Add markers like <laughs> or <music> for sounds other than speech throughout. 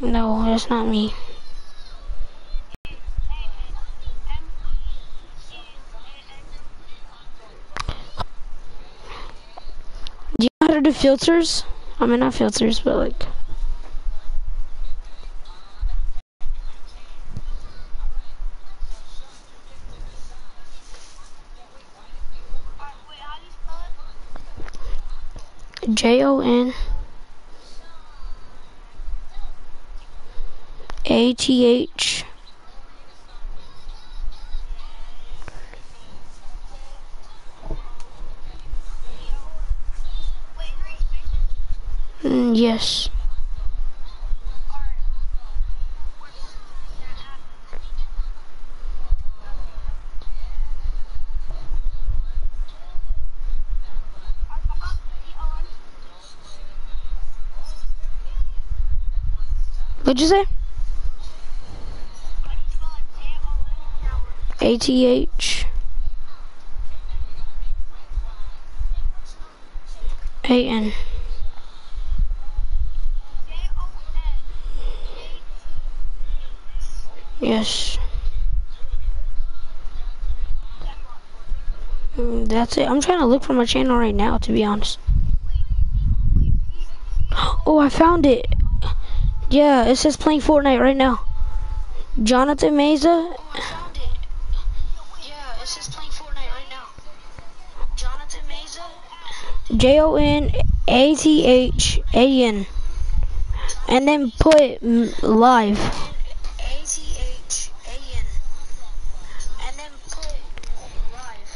No, that's not me. Do you know how to do filters? I mean, not filters, but like... J O N A T H Mm, yes. What'd you say? A T H A N. Yes. Mm, That's it. I'm trying to look for my channel right now, to be honest. Oh, I found it. Yeah, it says playing Fortnite right now. Jonathan Meza. I found it. Yeah, it says playing Fortnite right now. Jonathan Meza. J O N A T H A N. And then put live. A T H A N. And then put live.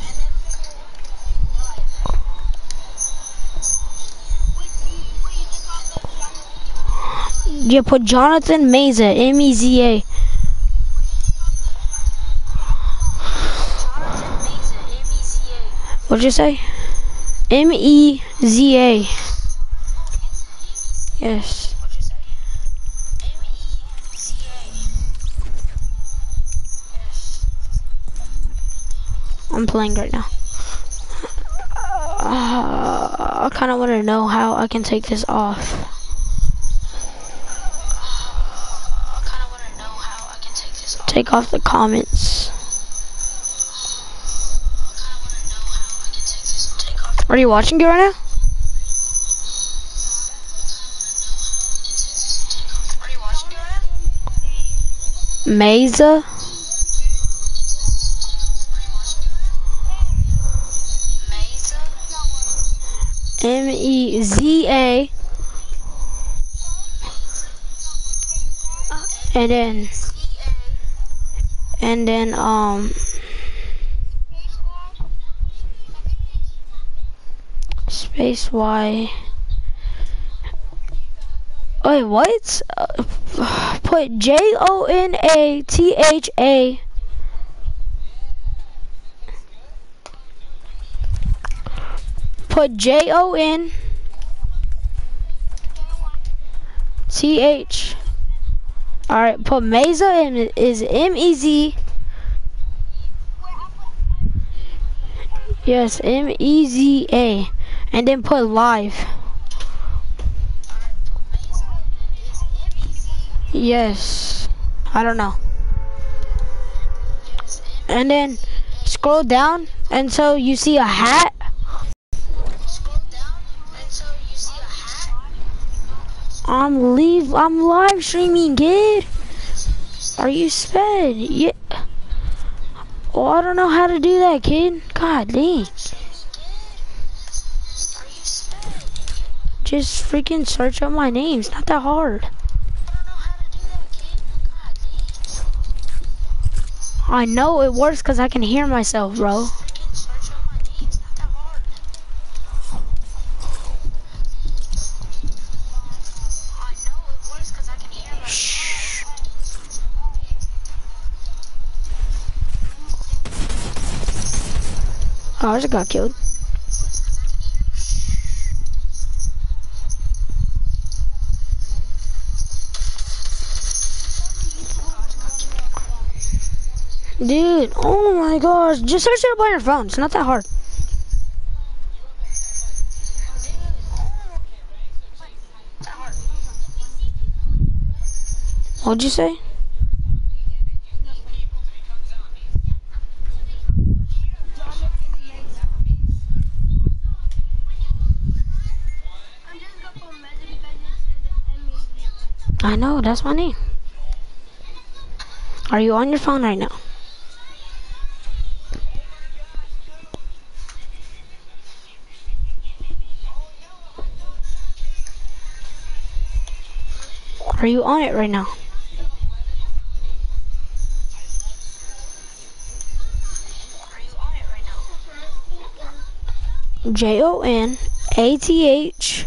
And then put live. Wait, you, wait, you just got the Jonathan. Yeah, put Jonathan Meza. M E Z A. Jonathan Meza. M E Z A. What'd you say? M E Z A. Yes. What'd you say? M E Z A. Yes. I'm playing right now. Uh, I kind of want to know how I can take this off. I kind of want to know how I can take this off. Take off the comments. Are you watching it right now? Are you watching it right now? Meza. Mesa. M E Z A. And then, and then, um, space Y. Wait, what? Uh, put J O N A T H A. Put J O N T H. Alright, put Meza and is M E Z. Yes, M E Z A. And then put live. Yes. I don't know. And then scroll down until you see a hat. Scroll down until you see a hat. I'm leave I'm live streaming, kid. Are you sped? Yeah. Oh, I don't know how to do that, kid. God dang. Just freaking search up my name. It's not that hard. I know it works because I can hear myself, bro. Shh. Oh, I just got killed. Dude, oh my gosh. Just search it up on your phone. It's not that hard. What'd you say? I know, that's my name. Are you on your phone right now? Are you on it right now? J O N A T H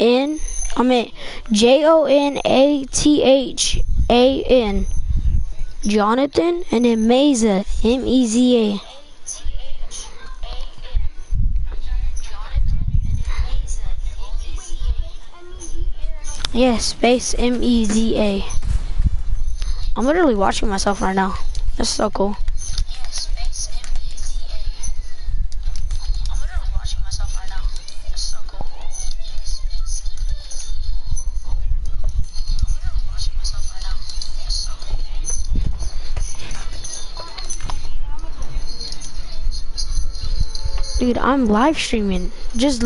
N I mean J O N A T H A N Jonathan and then Meza M E Z A A-T-H-A-N. Jonathan and then Mesa. M-E-Z-A. Yeah, space M E Z A. I'm literally watching myself right now. That's so cool. Yeah, space M-E-Z-A. I'm literally watching myself right now. That's so cool. I'm literally watching myself right now. That's so cool. Dude, I'm live streaming. Just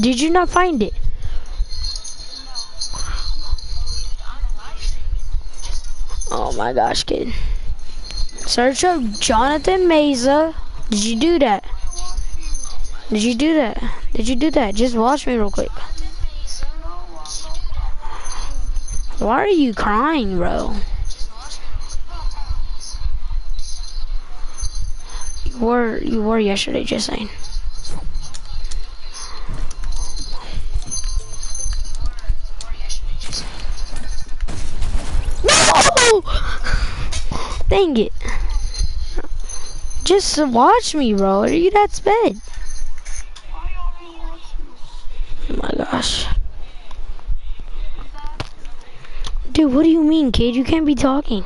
did you not find it? Oh my gosh, kid. Search up Jonathan Meza. Did you do that? Did you do that? Did you do that? Just watch me real quick. Why are you crying, bro? You were you were yesterday, just saying. Dang it. Just watch me, bro. Are you that sped? Oh my gosh. Dude, what do you mean, kid? You can't be talking.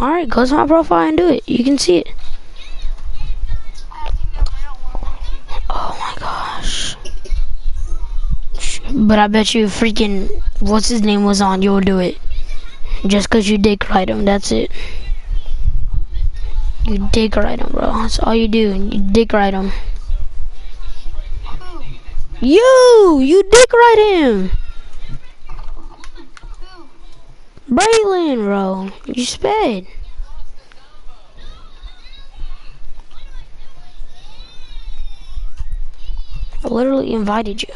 Alright, go to my profile and do it. You can see it. Oh my gosh. But I bet you freaking, what's his name was on, you'll do it. Just cause you dick ride him, that's it. You dick ride him, bro. That's all you do. You dick ride him. You! You dick ride him! Braylon, bro. You sped. I literally invited you.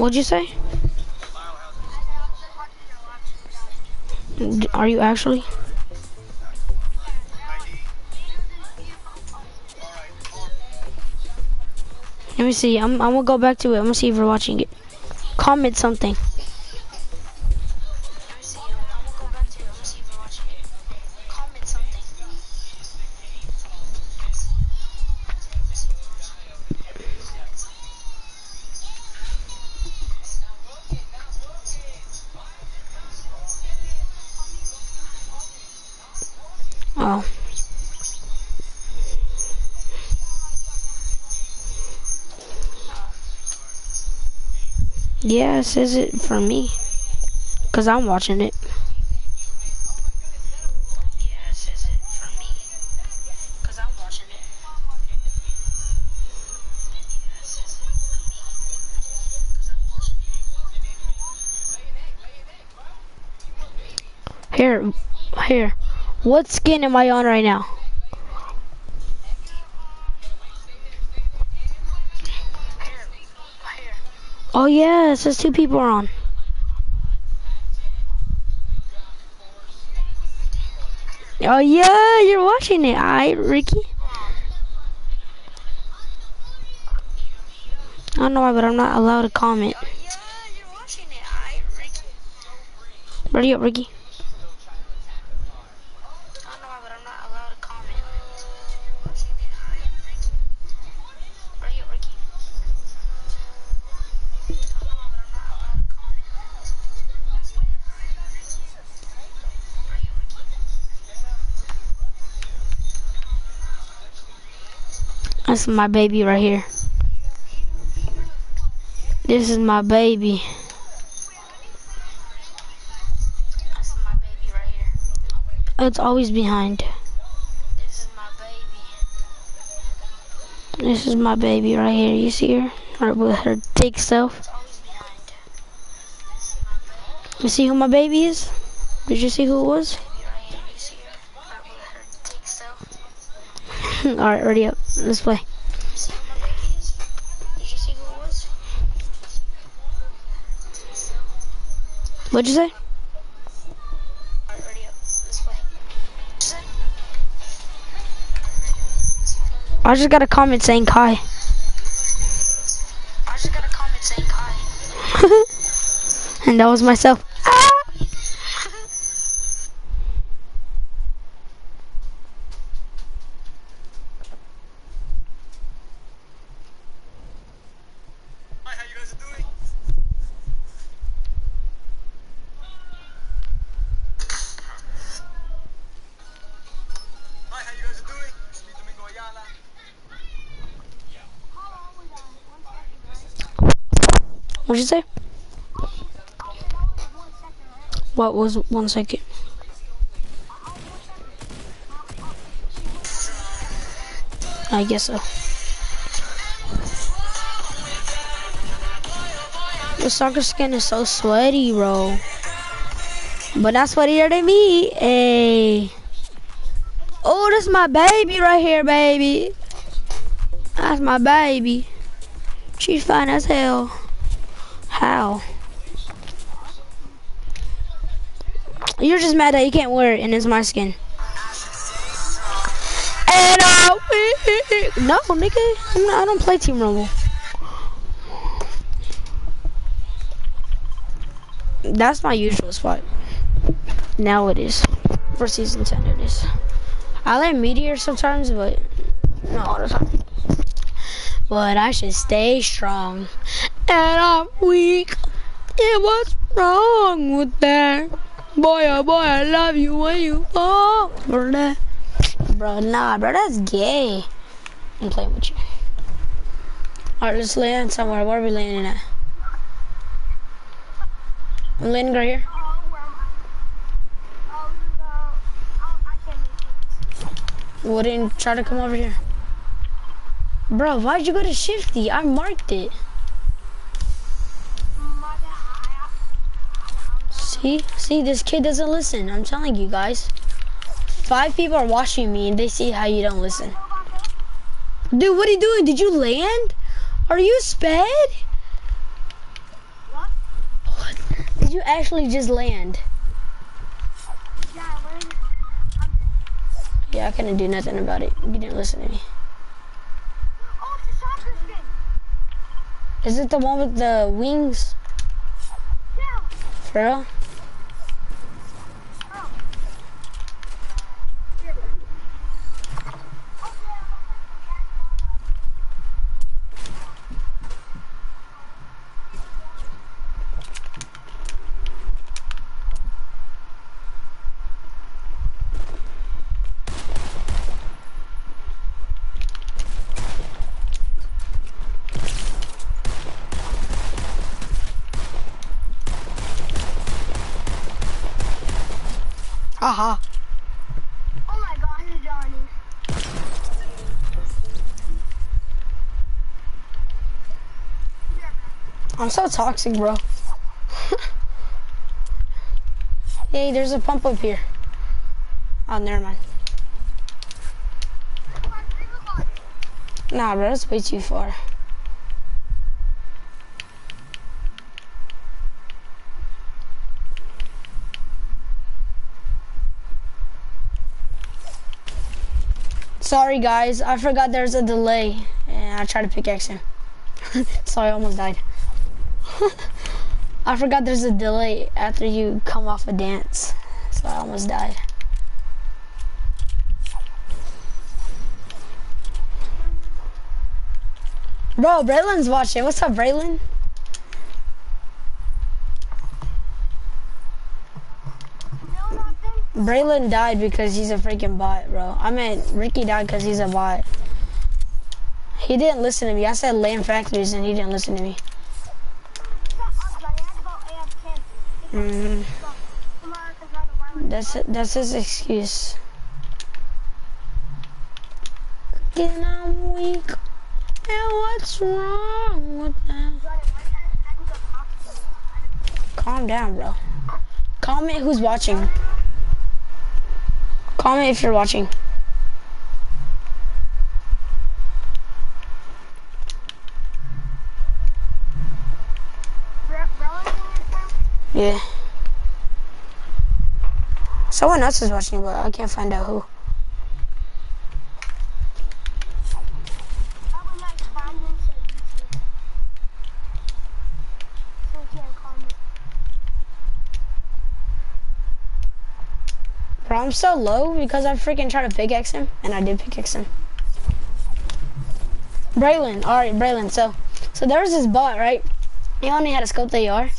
What'd you say? Are you actually? Let me see. I'm, I'm gonna go back to it. I'm gonna see if you're watching it. Comment something. Yeah, it says it for me. Cause I'm watching it. Yeah, it says it for me. Cause I'm watching it. Yeah, it says it for me. Cause I'm watching it. Here, here. What skin am I on right now? Oh yeah, it says two people are on. Oh yeah, you're watching it. Alright, Ricky. I don't know why, but I'm not allowed to comment. Oh, yeah, you're watching it. I, Ricky. Ready up, Ricky. That's my baby right here. This is my baby. That's my baby right here. It's always behind. This is my baby. This is my baby right here. You see her? Her with her thick self. It's always behind. This is my baby. You see who my baby is? Did you see who it was? Alright, ready up. Let's play. What'd you say? I just got a comment saying Kai. I just got a comment saying Kai. and that was myself. What was one second? I guess so. The soccer skin is so sweaty, bro. But not sweatier than me. Hey. Oh, that's my baby right here, baby. That's my baby. She's fine as hell. How? You're just mad that you can't wear it and it's my skin. And I win. No, nigga. I'm not, I don't play Team Rumble. That's my usual spot. Now it is. For season 10 it is. I like Meteor sometimes, but not all the time. But I should stay strong. And I'm weak. Yeah, what's wrong with that? Boy, oh boy, I love you when you oh, that. Bro, nah, bro, that's gay. I'm playing with you. Alright, let's land somewhere. Where are we landing at? I'm landing right here. Wouldn't try to come over here. Bro, why'd you go to Shifty? I marked it. See? See, this kid doesn't listen. I'm telling you guys. Five people are watching me and they see how you don't listen. Dude, what are you doing? Did you land? Are you sped? What? Did you actually just land? Yeah, I couldn't do nothing about it. You didn't listen to me. Is it the one with the wings? For real? Haha. Oh my gosh, Johnny. I'm so toxic, bro. <laughs> hey, there's a pump up here. Oh, never mind. Nah, bro, that's way too far. Sorry, guys. I forgot there's a delay. And I tried to pickaxe <laughs> him. Sorry, I almost died. <laughs> I forgot there's a delay after you come off a dance. So I almost died. Bro, Braylon's watching. What's up, Braylon? Braylon died because he's a freaking bot, bro. I meant Ricky died because he's a bot. He didn't listen to me. I said land factories and he didn't listen to me. Shut up, Johnny. I had to go AFK. Mm, that's that's his excuse. Again, I'm weak. And what's wrong with that? Calm down, bro. Comment who's watching. Comment if you're watching. Bro- Rowan's in your phone? Yeah. Someone else is watching, but I can't find out who. Bro, I'm so low because I freaking tried to pickaxe him, and I did pickaxe him. Braylon, alright, Braylon, so, so there was this bot, right? He only had a scope the AR.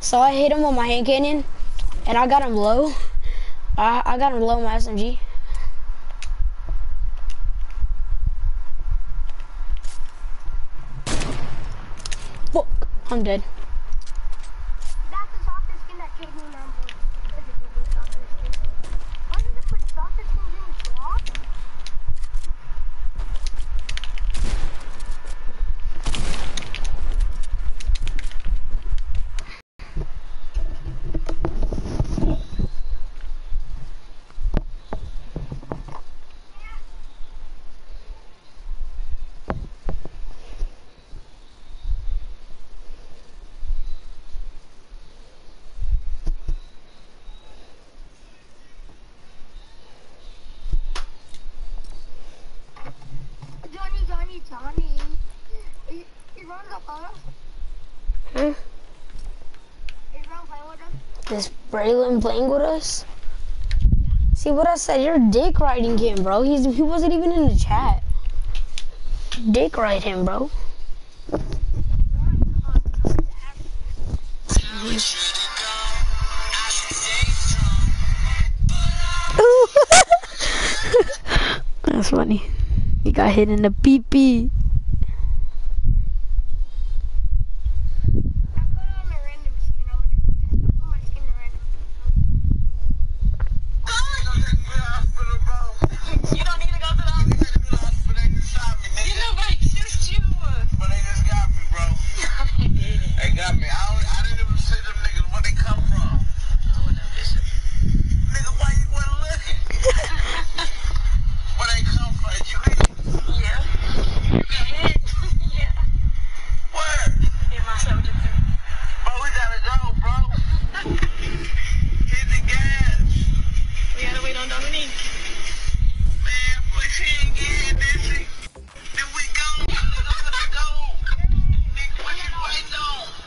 So I hit him with my hand cannon, and I got him low. I, I got him low my SMG. Fuck, I'm dead. That's the soccer skin that gave me number. Is it the blue soccer skin? Why does it put soccer skins in the swap? Johnny, Johnny, Johnny. Is, is Ron the photo? Hmm? Is Ron playing with us? This Braylon playing with us? See what I said? You're dick riding him, bro. He's he wasn't even in the chat. Dick ride him, bro. <laughs> That's funny. He got hit in the pee pee.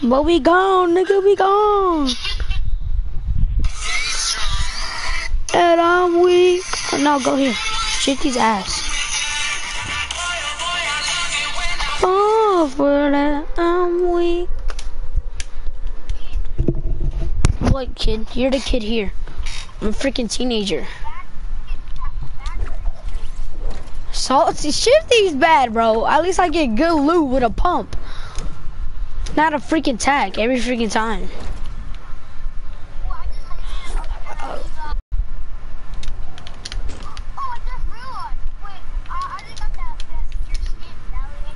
But we gone, nigga, we gone. And I'm weak. No, go here. Shake his ass. Oh, for that I'm weak. What kid? You're the kid here. I'm a freaking teenager. Salty Shifty's bad, bro. At least I get good loot with a pump. Not a freaking tag every freaking time. There's another just like, oh, I just realized. Wait, I, I just got that, that your skin. That was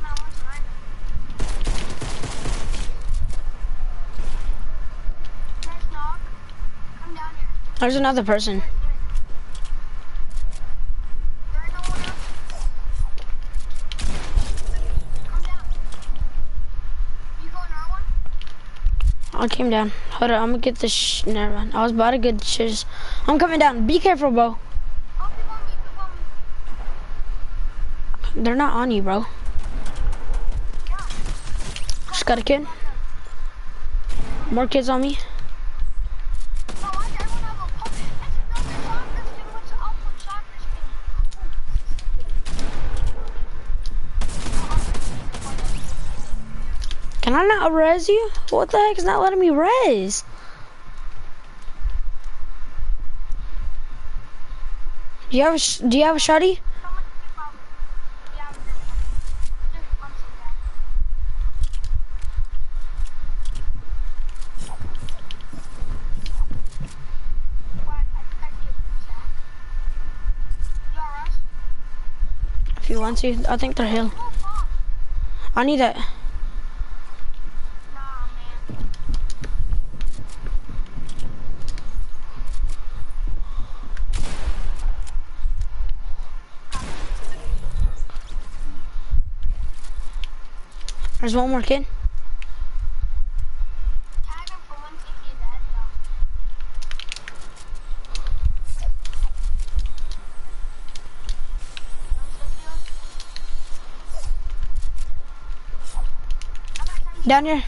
not one time. Nice knock. Come down here. There's another person. There ain't no one else. Come down. You going our one? I came down. Hold on, I'm gonna get this. Sh- Never mind. I was about to get shiz. I'm coming down. Be careful, bro. They're not on you, bro. Just got a kid. More kids on me. I not res you? What the heck is not letting me res? Do you have a, do you have a shotty? If you want to, I think they're hill. I need it. There's one more kid. Tag him for 160 in the headshot. Down here.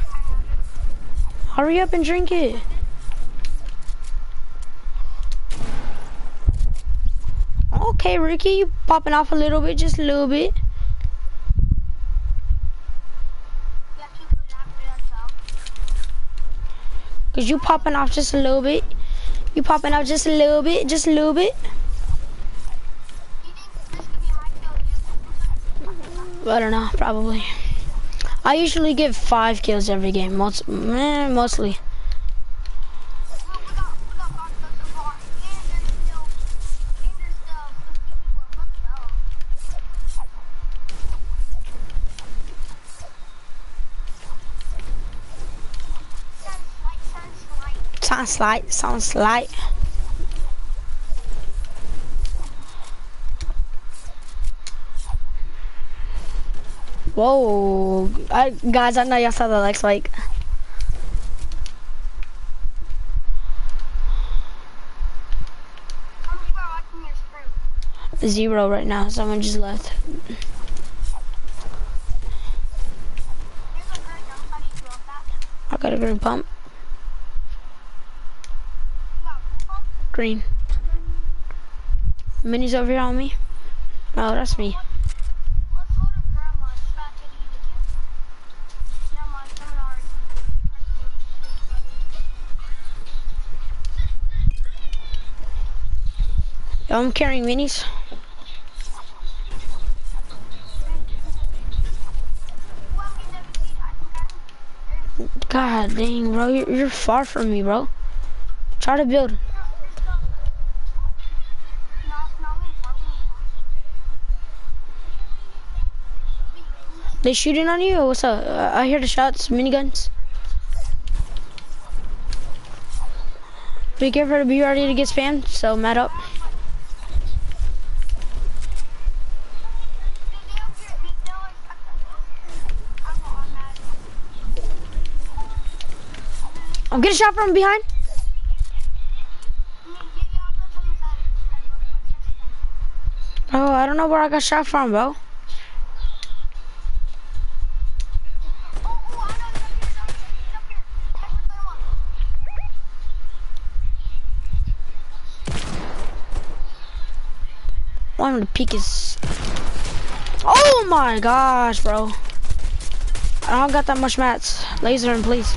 Hurry up and drink it. Okay, Ricky, you popping off a little bit, just a little bit. Cause you popping off just a little bit. You popping off just a little bit, just a little bit. I don't know, probably. I usually get five kills every game, most, eh, mostly. Sounds like, sounds like. Whoa, I, guys, I know y'all saw the likes like. Zero right now. Someone just left. I got a green pump. Green. Minnie's over here on me. Oh, that's me. I'm carrying minis. God dang, bro, you're, you're far from me, bro. Try to build. They shooting on you? What's up? I hear the shots, miniguns. Be careful to be ready to get spammed, so mat up. Oh, I'm getting shot from behind. Oh, I don't know where I got shot from, bro. One of the peak is. Oh my gosh, bro. I don't got that much mats. Laser in, please.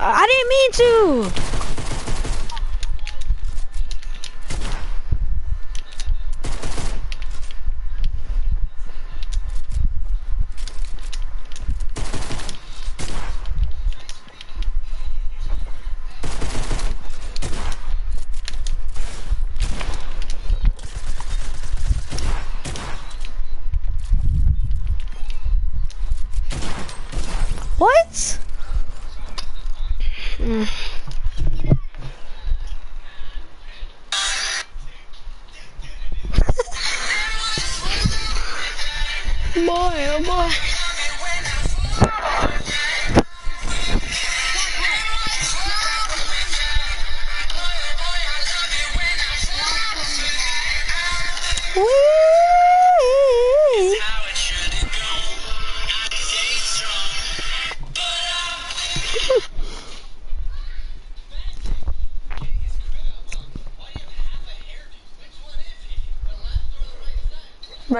I didn't mean to.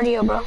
Radio, bro.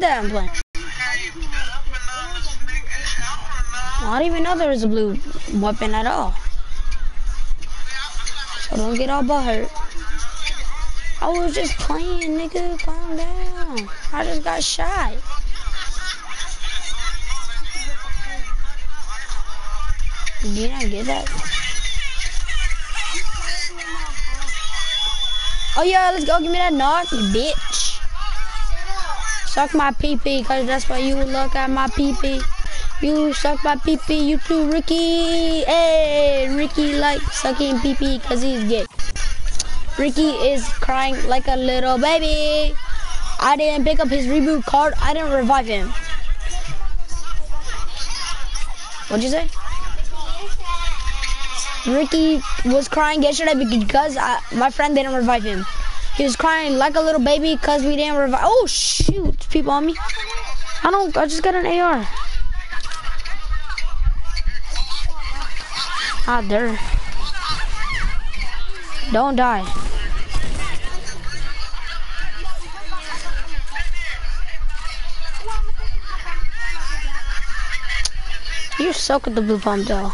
That. I'm playing. I didn't even know there was a blue weapon at all. So don't get all butthurt. I was just playing, nigga. Calm down. I just got shot. Did not get that? Oh yeah, let's go. Give me that knock, you bitch. Suck my pee, cause that's why you look at my pee pee. You suck my pee pee, you too, Ricky. Hey, Ricky like sucking pee, cause he's gay. Ricky is crying like a little baby. I didn't pick up his reboot card. I didn't revive him. What'd you say? Ricky was crying yesterday because I, my friend didn't revive him. He was crying like a little baby because we didn't revive. Oh shoot! People on me. I don't. I just got an AR. Ah, there. Don't die. You suck at the blue bomb, though.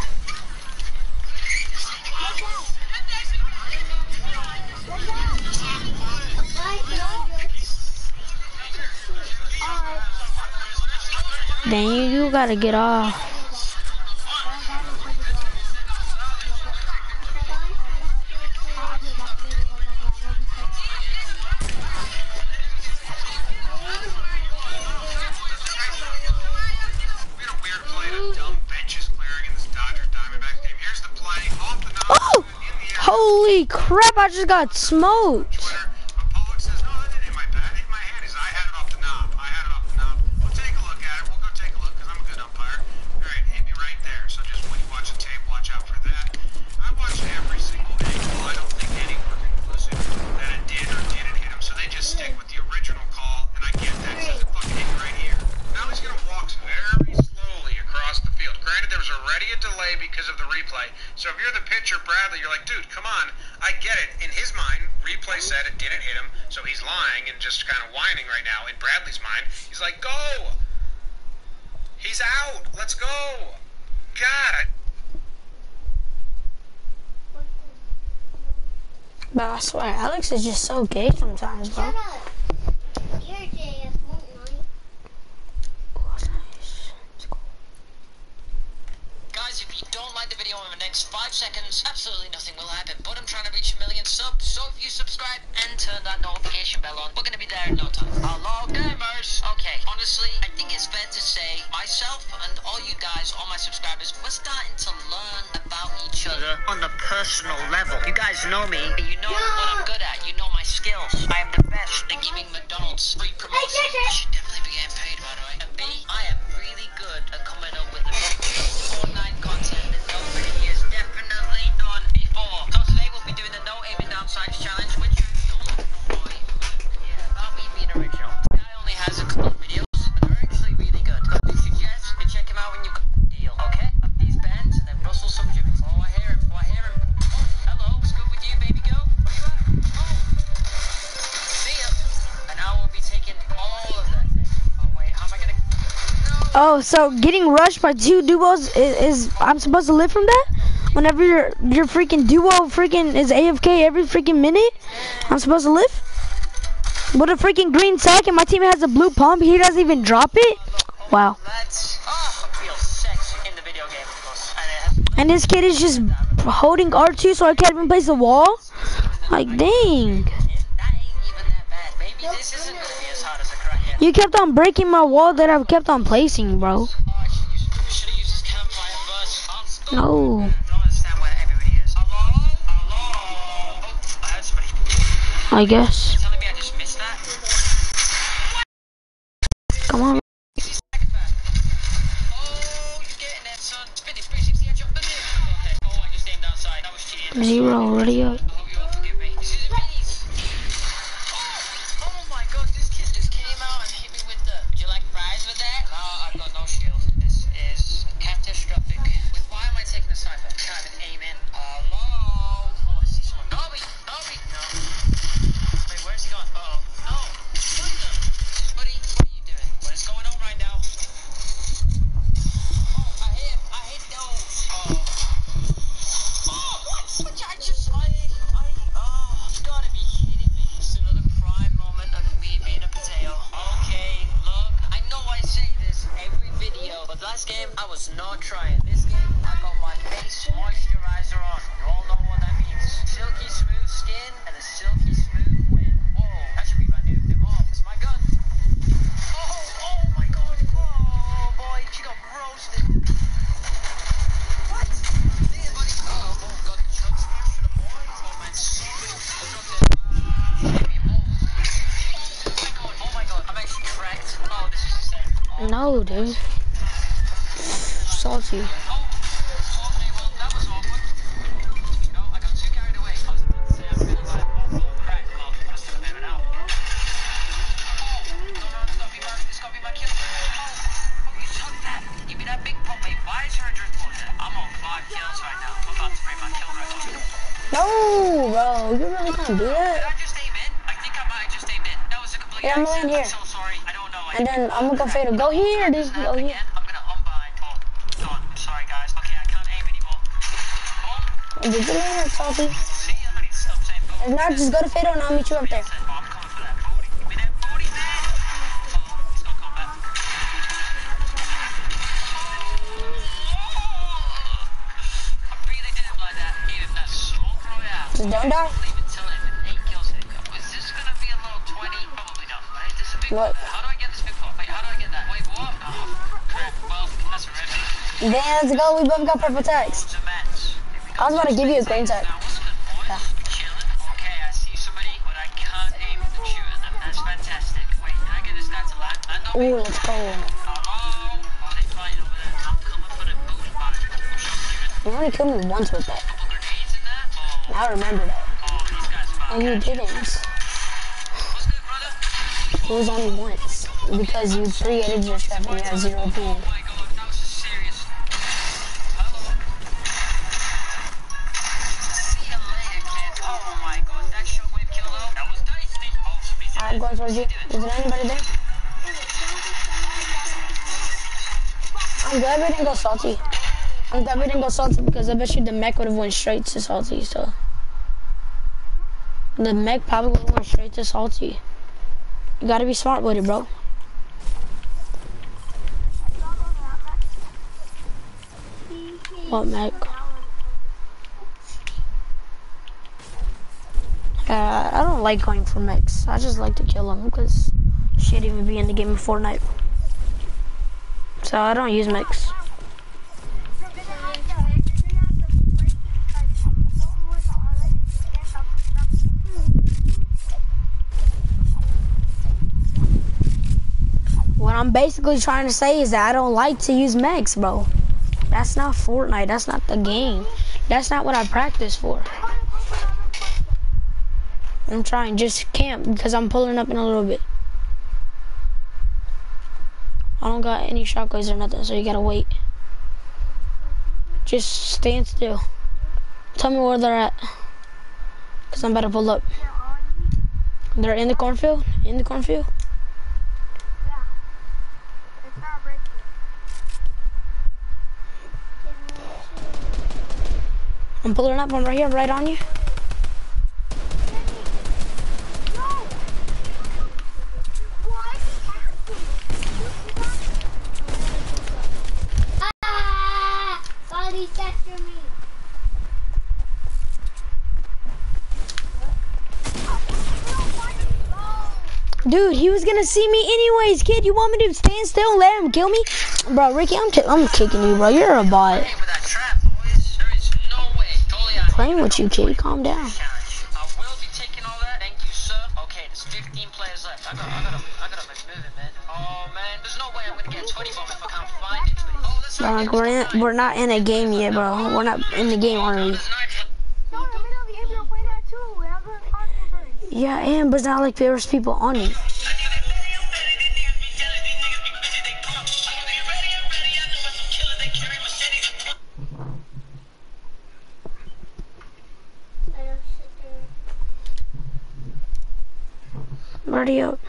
The play off the knob Oh! Holy crap! I just got smoked. So if you're the pitcher, Bradley, you're like, dude, come on. I get it. In his mind, replay said it didn't hit him, so he's lying and just kind of whining right now. In Bradley's mind, he's like, go. He's out. Let's go. God, I, But I swear, Alex is just so gay sometimes, bro. Shut up. You're JS, won't I? Guys, if you don't like the video in the next five seconds, absolutely nothing will happen. But I'm trying to reach a million subs, so if you subscribe and turn that notification bell on, we're gonna be there in no time. Hello, gamers. Okay, honestly, I think it's fair to say myself and all you guys, all my subscribers, we're starting to learn about each other on a personal level. You guys know me, and you know what I'm good at. You know my skills. I am the best. They're giving McDonald's free promotion. I should definitely be getting paid, by the way. And B, I am really good at coming up with the <laughs> Fortnite content challenge, which yeah, original. Guy only has a couple of videos, but they're actually really good. Check him out when you the deal, okay? These and then rustle some. Oh, I hear him. Oh, I hear him. Oh, hello. What's good with you, baby girl? Where you at? Oh. See ya. And I will be taking all of that. Oh, wait. How am I gonna... No. Oh, so getting rushed by two duos is, is I'm supposed to live from that? Whenever your your freaking duo freaking is AFK every freaking minute, I'm supposed to live? With a freaking green sack and my team has a blue pump, he doesn't even drop it? Wow. That's... I feel sexy in the video game, of course. And it has And this kid is just holding R2 so I can't even place the wall? Like, dang. That ain't even that bad. Maybe this isn't gonna be as hard as a crack. Yeah. You kept on breaking my wall that I've kept on placing, bro. Oh, I guess. Come on. Easy psychopath. Oh, dude. Salty. I'm go here. Snap Go here. I'm gonna unbind. Oh, done. Sorry, guys. Okay, I can't aim anymore. Oh, Did you learn that, Salty? see ya. I need to stop saying go. If not, just go to fatal and I'll meet you up there. I'm coming for that booty. Give me that booty, man. He's gonna come back. I really didn't like that. Even that smoke royale. Just don't die. Leave Then let's go. We both got purple mats. I was about to give you a green on me? Ooh, let's. You only killed me once with that. I remember that. And you didn't. It was only once. Because you pre-edited your stuff and you have zero ping. Towards you. Is there anybody there? I'm glad we didn't go salty. I'm glad we didn't go salty because I bet you the mech would have went straight to salty. So the mech probably would have went straight to salty. You gotta be smart with it, bro. What mech? Uh, I don't like going for mechs. I just like to kill them because she'd even be in the game of Fortnite. So I don't use mechs. What I'm basically trying to say is that I don't like to use mechs, bro. That's not Fortnite. That's not the game. That's not what I practice for. I'm trying just camp because I'm pulling up in a little bit. I don't got any shotguns or nothing, so you gotta wait. Just stand still. Tell me where they're at. Cause I'm about to pull up. They're in the cornfield? In the cornfield? I'm pulling up. I'm right here, right on you. Body after me. Dude, he was gonna see me anyways, kid. You want me to stand still and let him kill me? Bro, Ricky, I'm, i I'm kicking you, bro. You're a bot. Playing with trap, boys. There is no. Totally Playing with you, kid. Calm down. I will be taking all that. Thank you, sir. Okay, there's 15 players left. I got, I Like, we're, in, we're not in a game yet, bro. We're not in the game, are we? Yeah, and but not like there's people on me. Ready up.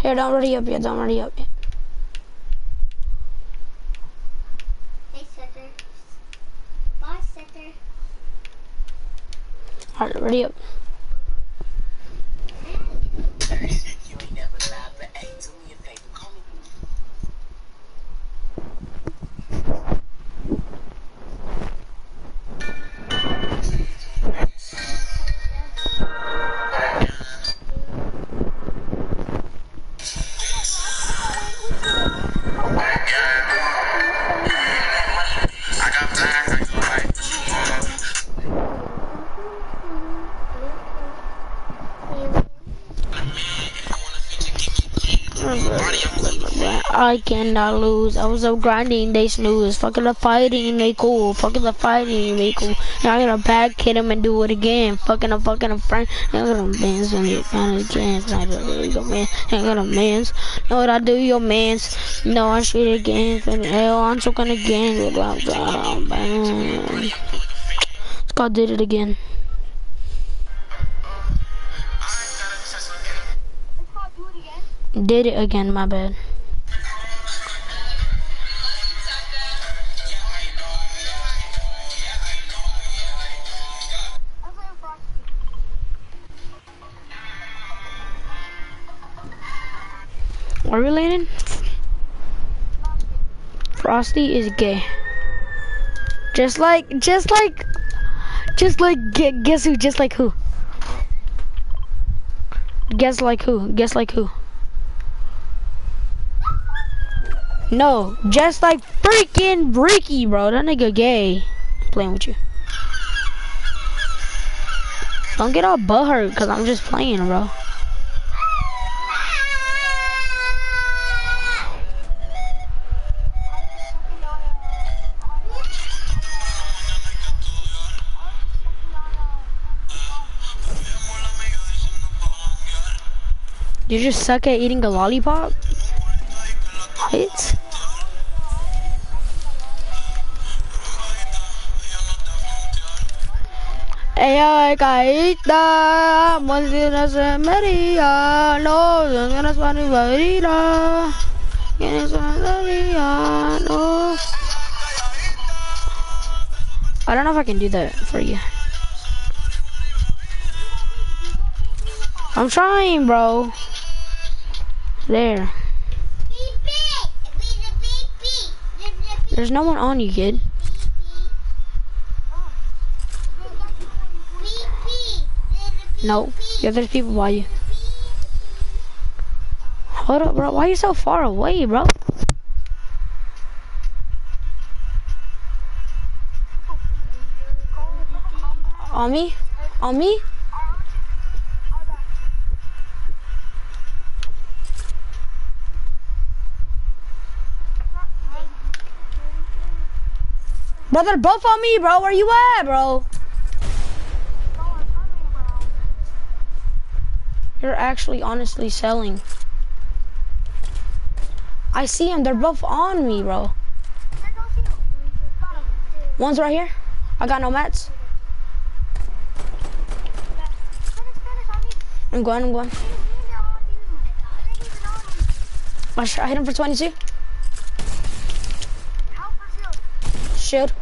Here, don't ready up yet. Don't ready up yet. Hey, sucker. Bye, sucker. Alright, ready up. I cannot lose. I was up grinding, they snooze. Fucking the fighting, they cool. Fucking the fighting, they cool. Now I gotta back hit him and do it again. Fucking a fucking a friend. Now I got a man's when you find a chance. I got a your man. I got a man's. Know what I do, your man's. No, I shoot again. The hell, I'm choking again. This guy did it again. Did it again, my bad. Where we landing? Frosty is gay. Just like, just like, just like, guess who? Just like who? Guess like who? Guess like who? No, just like freaking Ricky, bro. That nigga gay. I'm Playing with you. Don't get all butthurt, cause I'm just playing, bro. You just suck at eating a lollipop? What? No. No. I don't know if I can do that for you. I'm trying, bro. There. There's no one on you, kid. No. Yeah, there's people by you. Hold up, bro. Why are you so far away, bro? On me? On me? Bro, they're both on me, bro. Where you at, bro? You're actually honestly selling. I see them. They're both on me, bro. Him. One's right here. I got no mats. I'm going, I'm going. I hit him for 22. Help shield?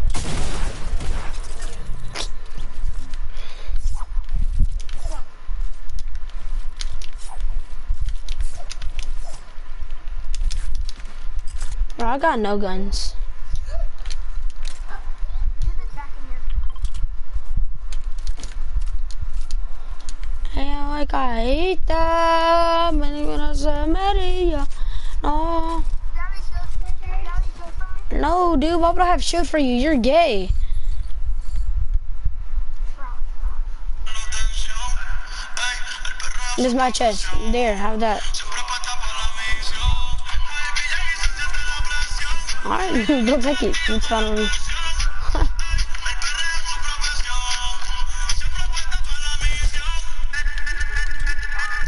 I got no guns. Maria. No, no, dude, why would I have shield for you? You're gay. This is my chest. There, have that. Go take it. It's fine with me.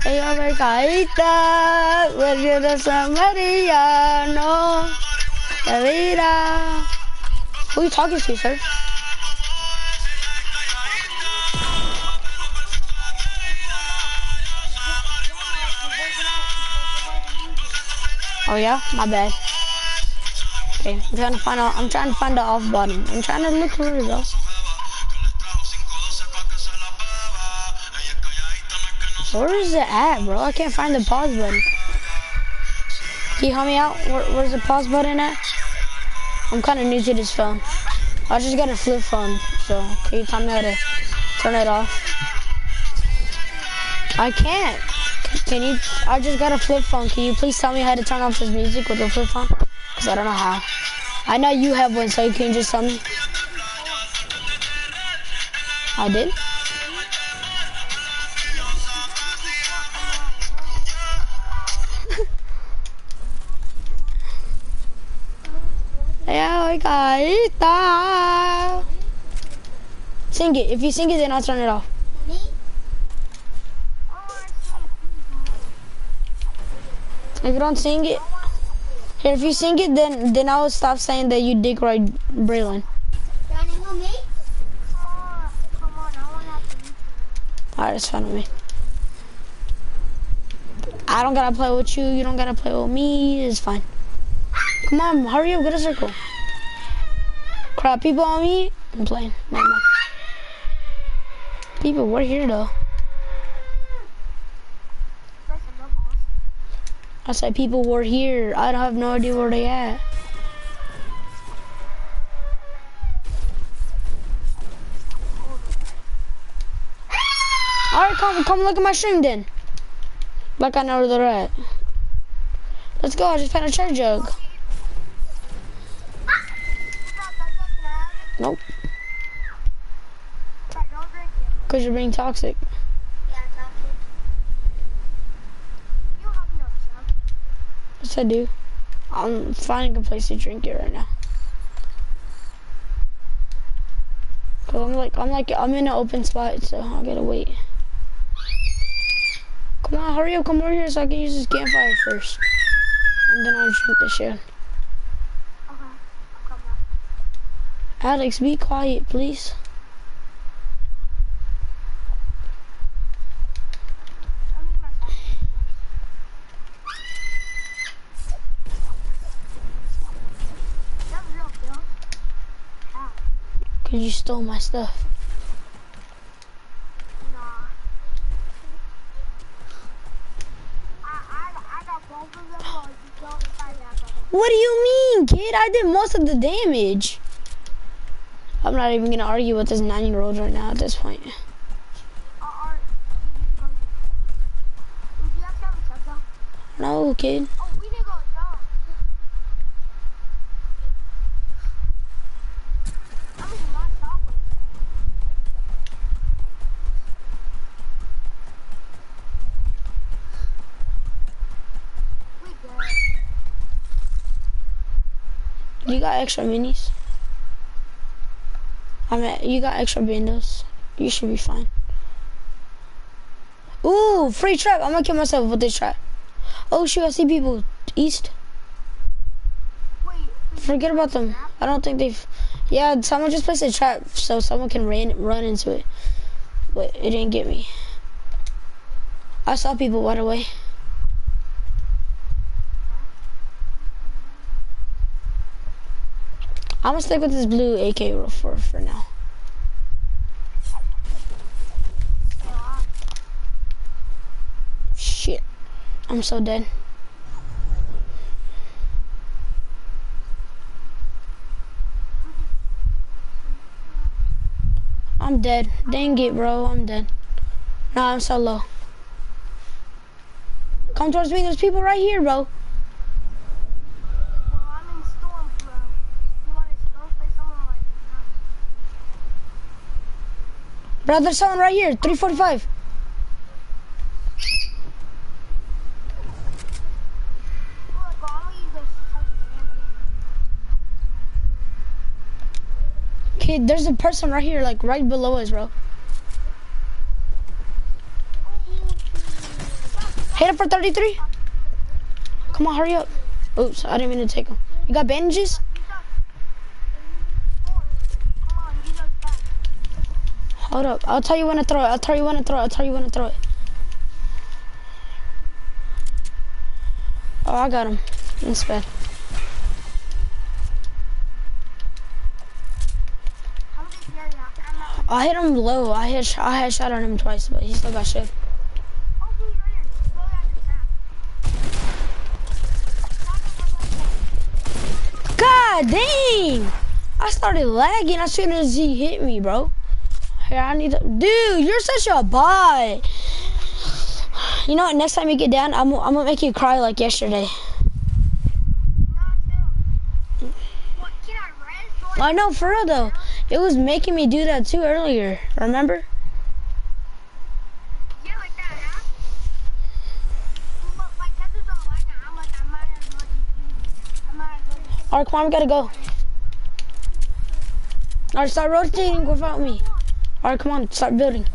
Ella me caída, de San Mariano, la vida. Who are you talking to, sir? Oh yeah, my bad. Okay, I'm trying to find out. I'm trying to find the off button. I'm trying to look for it though. Where is it at, bro? I can't find the pause button. Can you help me out? Where, where's the pause button at? I'm kind of new to this phone. I just got a flip phone, so can you tell me how to turn it off? I can't. Can you? I just got a flip phone. Can you please tell me how to turn off this music with a flip phone? Cause I don't know how. I know you have one, so you can just tell me. I did. It. Ah. Sing it. If you sing it, then I'll turn it off. If you don't sing it, if you sing it, then then I will stop saying that you dick right, Braylon. Alright, it's fine with me. I don't gotta play with you. You don't gotta play with me. It's fine. Come on, hurry up, get a circle. Crap, people on me. I'm playing. People, we're here though. I said people were here. I don't have no idea where they at. Alright, come come look at my stream then. Like I know where they're at. Let's go, I just found a cherry jug. Nope, because you're being toxic. Yeah, it's okay. You don't have enough, son. Yes, I do. I'm finding a place to drink it right now. Cause I'm like, I'm like, I'm in an open spot, so I gotta wait. Come on, hurry up, come over here so I can use this campfire first. And then I'll drink the shit. Okay, I'll come back. Alex, be quiet, please. I'll leave myself. That was real, Phil. How? Cause you stole my stuff. What do you mean, kid? I did most of the damage. I'm not even gonna argue with this nine-year-old right now at this point. Or, or, you need to go. Would you have to have a shut down? No, kid. Oh, we need to go jump. I'm in my stop. We good. You got extra minis? I mean, you got extra bandos. You should be fine. Ooh, free trap. I'm gonna kill myself with this trap. Oh shoot, I see people east. Forget about them. I don't think they've. Yeah, someone just placed a trap so someone can ran, run into it. But it didn't get me. I saw people right away. I'm gonna stick with this blue AK for for now. Shit, I'm so dead. I'm dead. Dang it, bro. I'm dead. Nah, I'm so low. Come towards me. There's people right here, bro. well, I'm in storm, bro. You want to storm play someone like that? Bro, there's someone right here. 345. Look, bro, I'm gonna use this fucking campaign. Kid, there's a person right here, like right below us, bro. Hit him for 33. Come on, hurry up. Oops, I didn't mean to take him. You got bandages? Come on, use us back. Hold up. I'll tell you when to throw it. I'll tell you when to throw it. I'll tell you when to throw it. Oh, I got him. That's bad. Have? I hit him low. I hit. I had shot on him twice, but he still got shit. God dang! I started lagging as soon as he hit me, bro. Here, I need to. Dude, you're such a bot. You know what? Next time you get down, I'm, I'm gonna make you cry like yesterday. I know, for real though. It was making me do that too earlier. Remember? Alright, come on, we gotta go. Alright, start rotating without me. Alright, come on, start building.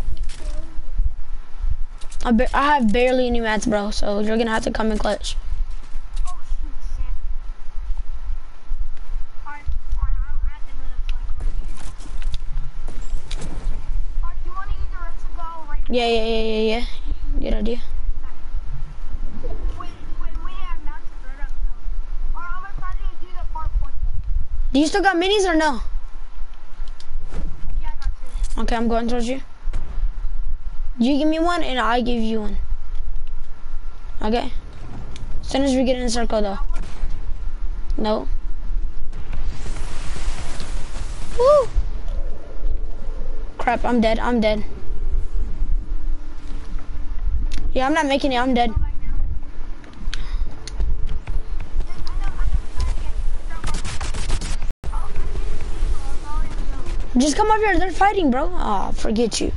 I, I have barely any mats, bro, so you're gonna have to come in clutch. Yeah, yeah, yeah, yeah, yeah. Good idea. Do you still got minis or no? Yeah, I got two. Okay, I'm going towards you. You give me one and I give you one. Okay? As soon as we get in the circle though. No. Woo! Crap, I'm dead, I'm dead. Yeah, I'm not making it, I'm dead. Right now. Yes, I know, I know, I get- Oh, I get it. Oh, already go. Just come up here, they're fighting, bro. Aw, forget you.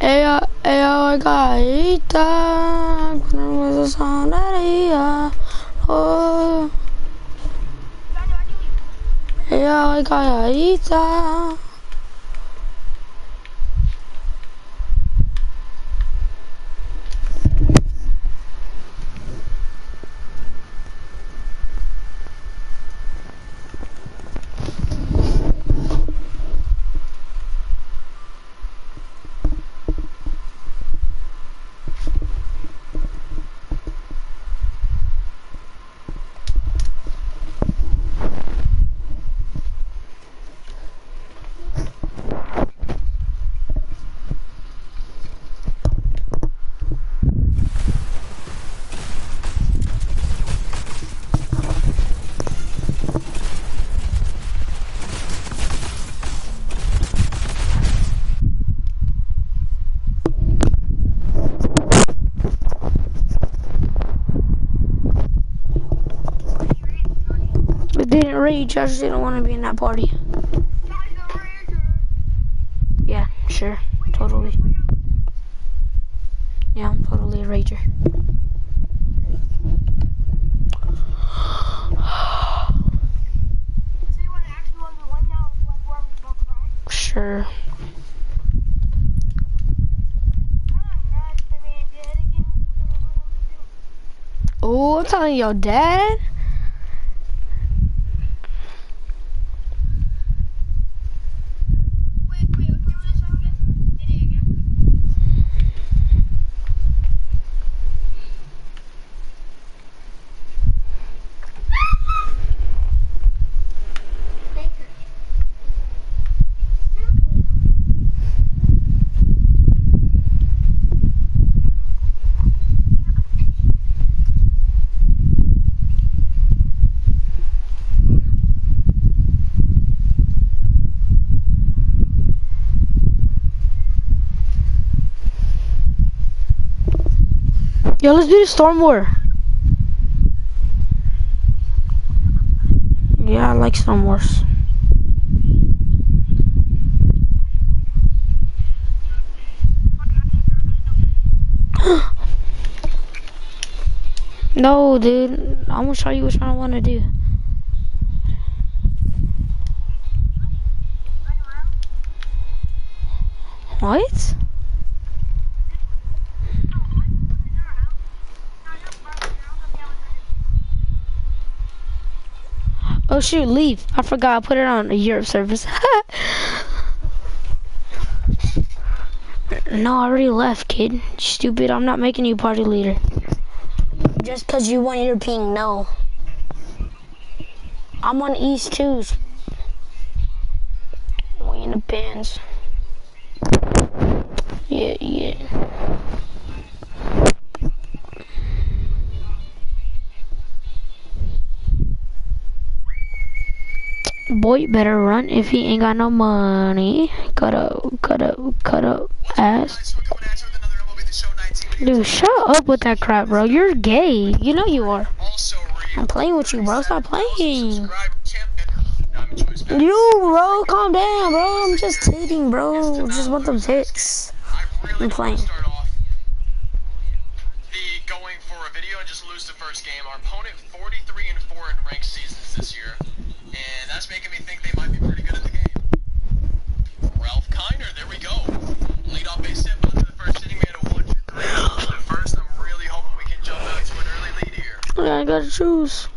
Ella, ella gaita, cuando sonaría, oh, ella uh, gaita. Reach, I just didn't want to be in that party. Yeah, sure, totally. Yeah. I'm totally a rager. Sure. Oh, I'm telling your dad. Yo, let's do the Storm War. Yeah, I like Storm Wars. <gasps> no, dude. I'm gonna show you which one I want to do. What? Shoot, leave. I forgot I put it on a Europe service. <laughs> no, I already left, kid. Stupid, I'm not making you party leader. Just cause you want your ping, no. I'm on East too. We in the bands. Boy better run if he ain't got no money. Cut up, cut up, cut up, ass. Guys, we're coming at you with another MLB The Show 19 video. Dude, shut up with that crap, bro. You're gay. You know you are. I'm playing with you, bro. Stop playing. You, bro, calm down, bro. I'm just kidding, bro. Just want them tits. I'm playing. going for a video and just lose the first game. Our opponent 43 and 4 in ranked seasons this year, and that's making me think they might be pretty good at the game. Ralph Kiner, there we go. Lead off base hit into the first inning. We had a 1 2 3 in the first. I'm really hoping we can jump out to an early lead here. Yeah, I gotta choose.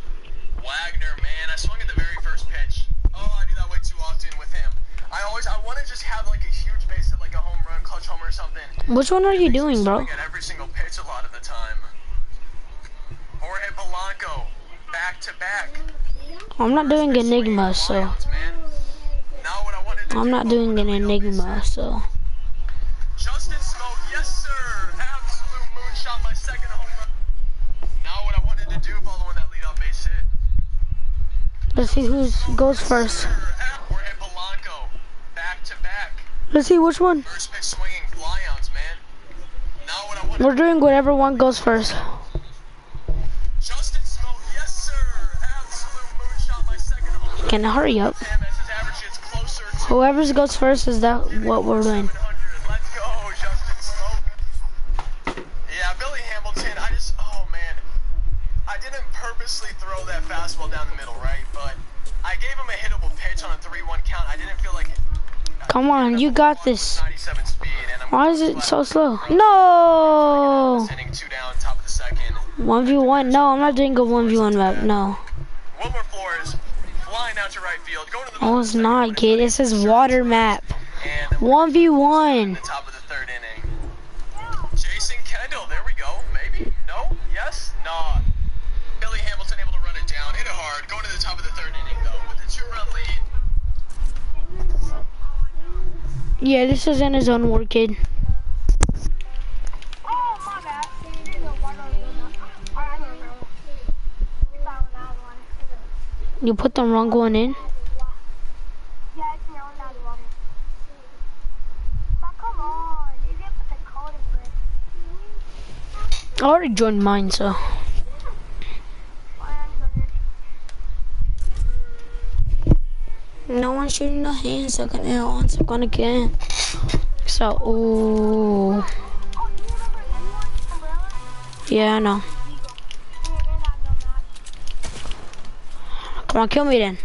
Wagner, man, I swung at the very first pitch. Oh, I do that way too often with him. I always, I want to just have like a huge base hit, like a home run, clutch homer or something. Which one are you doing, bro? At every single pitch a lot of the time. Jorge Polanco, back to back. I'm not doing Enigma, so. Lions, man. Now what I to I'm not doing an on the base Enigma, so. Justin Smoak, yes sir. Absolute moonshot, my second Let's see who goes first. Let's see which one. We're doing whatever one goes first. Can I hurry up? Whoever goes first is that what we're doing. 700. Let's go, Justin Smoak. Yeah, Billy Hamilton, I just, oh man. I didn't purposely throw that fastball down the Come on, you got this. 97 speed, and I'm Why is it so slow? No! inning, two down, top of the second. 1v1? No, I'm not doing a 1v1 map. No. Oh, it's not, kid. It says water map. 1v1. the top of the third inning. Jason Kendall, there we go. Maybe? No? Yes? Nah. Billy Hamilton able to run it down, hit it hard, going to the top of the third inning though, with a two-run lead. Yeah, this is in his own war, kid. You put the wrong one in. I already joined mine, so. Why I'm gonna- No one's shooting the hands. now once I'm gonna get. So, ooh. Oh? Yeah, I know. Come on, kill me then.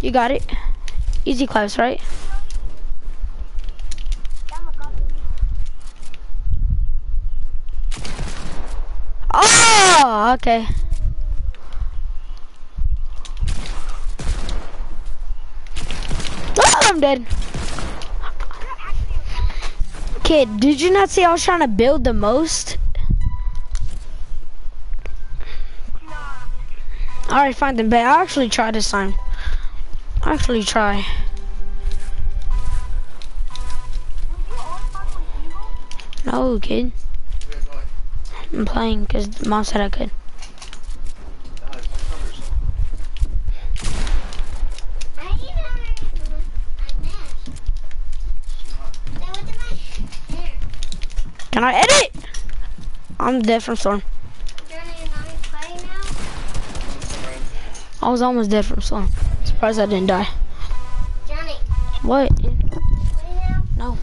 You got it. Easy claps, right? Oh, okay. Oh, I'm dead. Kid, did you not see I was trying to build the most? Alright, fine then, but I actually try this time. I actually try. No, kid. I'm playing because mom said I could. Nah, it's my colors. Can I edit? I'm dead from storm. I was almost dead from storm. Surprised I didn't die. Johnny, What? play now? No.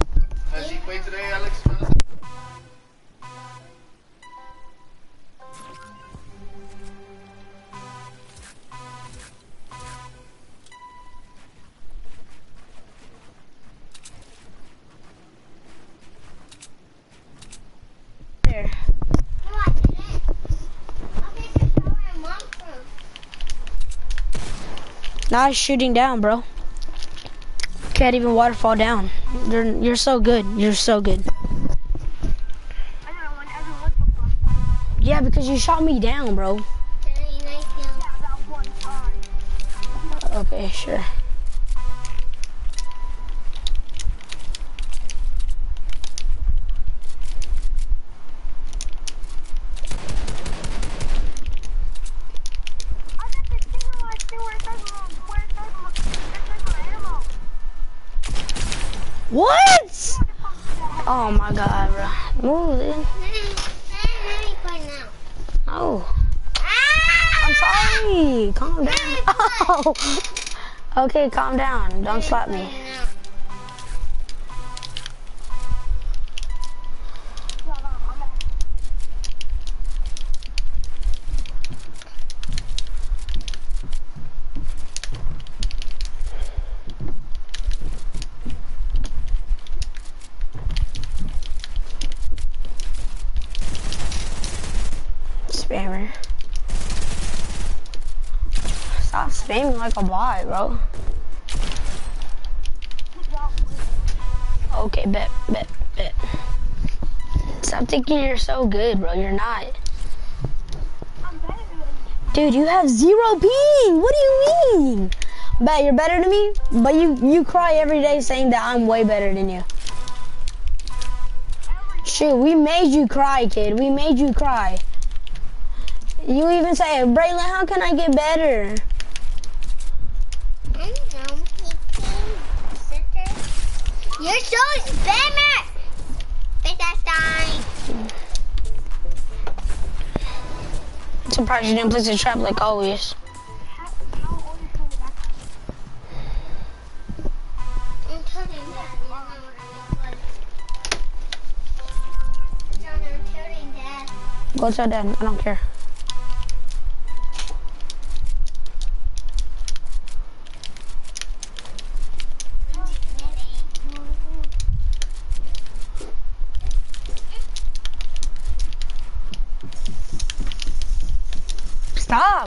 Has he played today, Alex? It's shooting down, bro. Can't even waterfall down. You're you're so good. You're so good. I don't know when everyone was before. Yeah, because you shot me down, bro. Johnny, nice Yeah, that one time. Okay, sure. I got this thing where I see where it says my- where it says my- it says my ammo. What? Oh my god, bro. Move, dude. Oh. I'm sorry. Calm down. Oh. <laughs> Okay, calm down. Don't slap me. Stop spamming like a bot, bro. Okay, bet, bet, bet. Stop thinking you're so good, bro. You're not. Dude, you have zero ping. What do you mean? Bet you're better than me, but you you cry every day saying that I'm way better than you. Shoot, we made you cry, kid. We made you cry. You even say, Braylon, how can I get better? Surprised you didn't place a trap like always. I'm telling you that. You know what it was. John, I'm telling dad. Go tell dad. I don't care.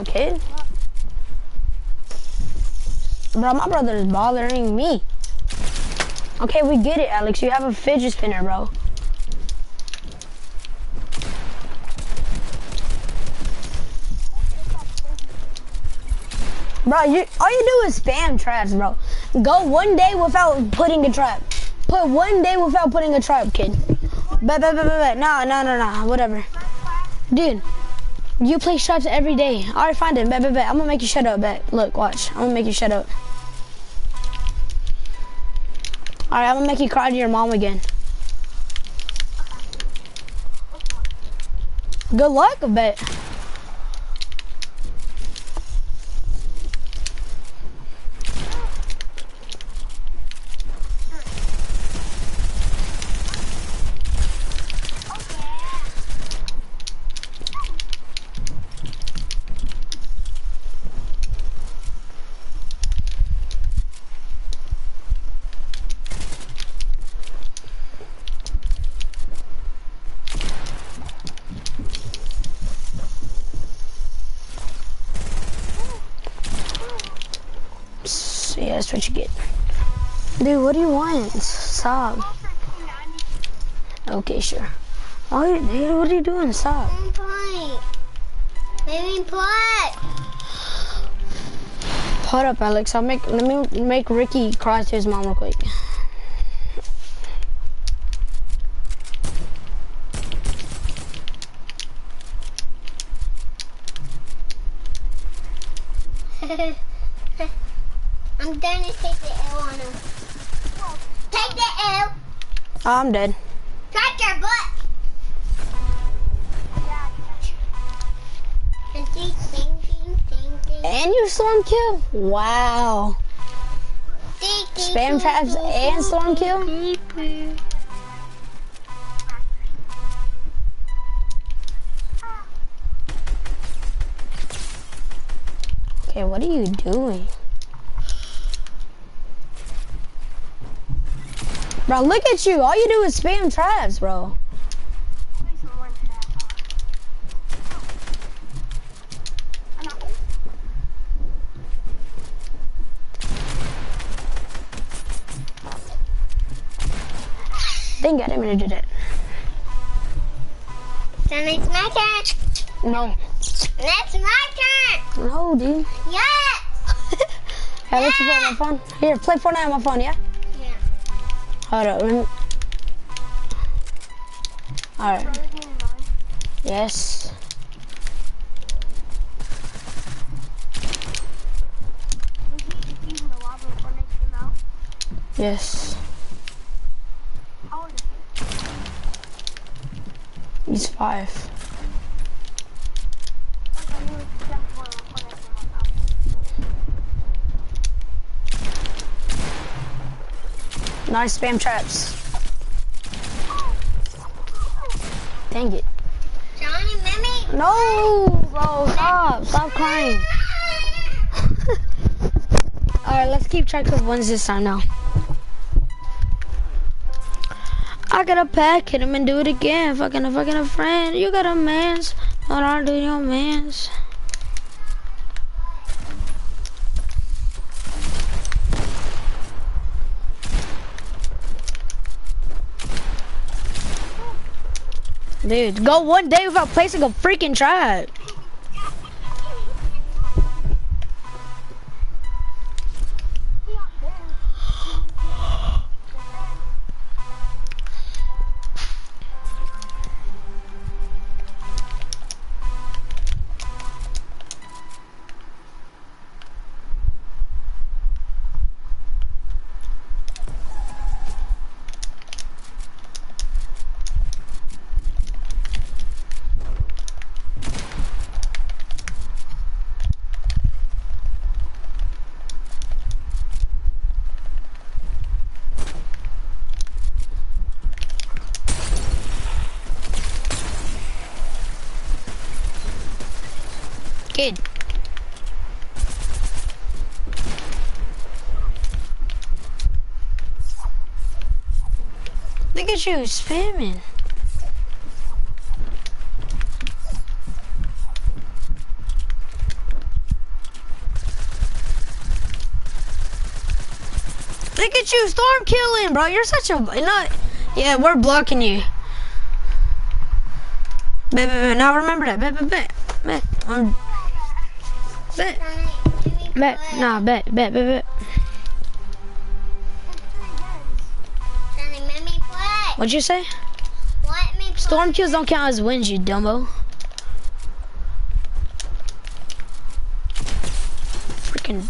Kid. Bro, my brother is bothering me. Okay, we get it, Alex. You have a fidget spinner, bro. Bro, you all you do is spam traps, bro. Go one day without putting a trap. Put one day without putting a trap, kid. Bet, bet, bet, bet, bet. No, no, no, no. Whatever. Dude, you play traps every day. All right, fine then. Bet, bet, bet. I'm gonna make you shut up, bet. Look, watch. I'm gonna make you shut up. All right, I'm gonna make you cry to your mom again. Good luck, bet. Yeah, that's what you get. Dude, what do you want? Stop. Go for 290. Okay, sure. Dude, what are you doing? Stop. Let me play. Hold up, Alex. I'll make. Let me make Ricky cry to his mom real quick. <laughs> I'm gonna take the L on him. Take the L. Oh, I'm dead. Track your butt. And you storm kill? Wow. Spam traps and storm kill? Okay, what are you doing? Bro, look at you. All you do is spam traps, bro. Place one trap. I'm not- I didn't mean to do that. Then it's my turn. No. That's my turn. No, dude. Yes. <laughs> Hey, let you play on my phone. Here, play Fortnite on my phone, yeah? Hold up. let me- Alright. Yes. Was he using the lava before Nick came out? Yes. How old is he? He's five. Okay, he was just one before Nick came out. Nice spam traps. Dang it. Johnny, Mimi. No, bro, stop. Stop crying. <laughs> Alright, let's keep track of wins this time now. I got a pack, hit him and do it again. Fucking a fucking a friend. You got a man's. What I do your man's. Dude, go one day without placing a freaking trap. At you spamming. Look at you storm killing, bro. You're such a not. Yeah, we're blocking you. Bet, bet, bet. Now remember that. Bet, bet, bet. Bet. Um, bet. Bet. Nah, bet, bet, bet, bet. What'd you say? Let me. Storm kills don't count as wins, you dumbo. Freaking.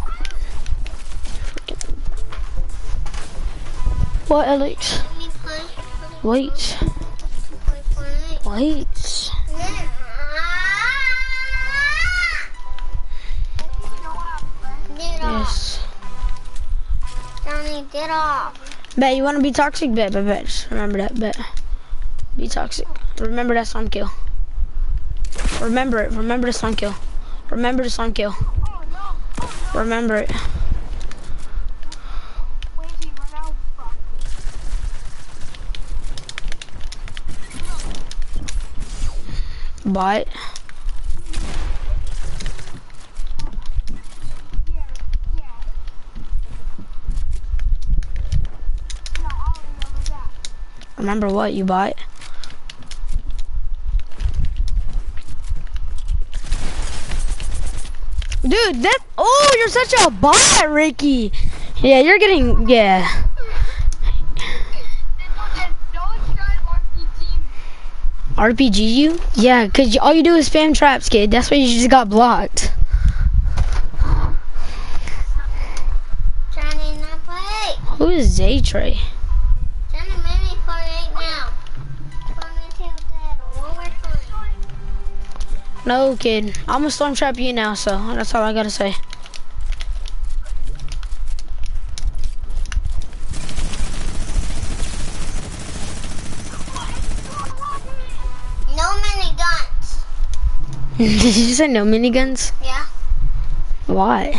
Freaking. What, Alex? Let me play. Wait. Wait. Bet, you wanna be toxic? Bet, bet, bet. Just remember that, bet. Be toxic. Remember that storm kill. Remember it. Remember the storm kill. Remember the storm kill. Remember it. Wait, he run out. Fuck. But. Yeah, yeah. Remember what you bought? Dude, that oh, you're such a bot, Ricky. Yeah, you're getting yeah. RPG. You? Yeah, cause you, all you do is spam traps, kid. That's why you just got blocked. Johnny, not play. Who is Zaytray? No, kid. I'm gonna storm trap you now, so that's all I gotta say. No mini guns. <laughs> Did you say no miniguns? Yeah, Why?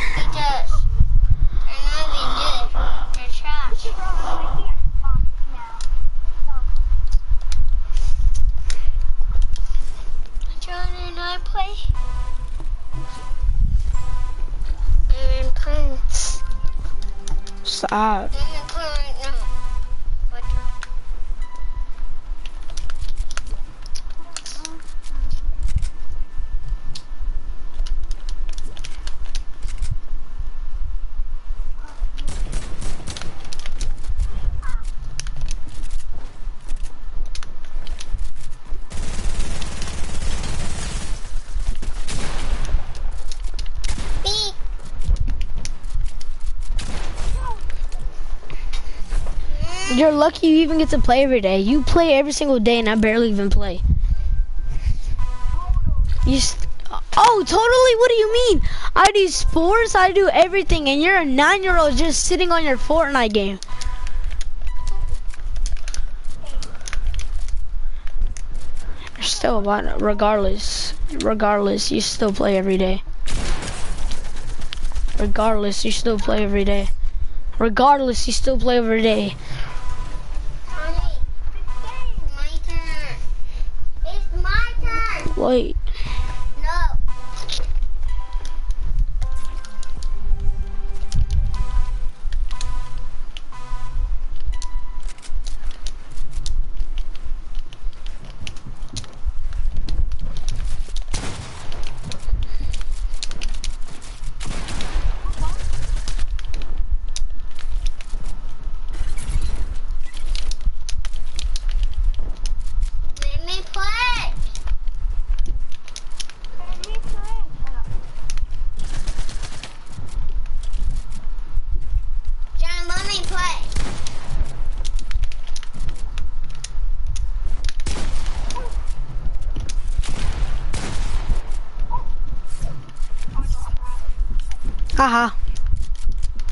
Lucky you even get to play every day. You play every single day, and I barely even play. You. Oh, totally. What do you mean? I do sports. I do everything, and you're a nine-year-old just sitting on your Fortnite game. You're still about regardless. Regardless, you still play every day. Regardless, you still play every day. Regardless, you still play every day. Turn.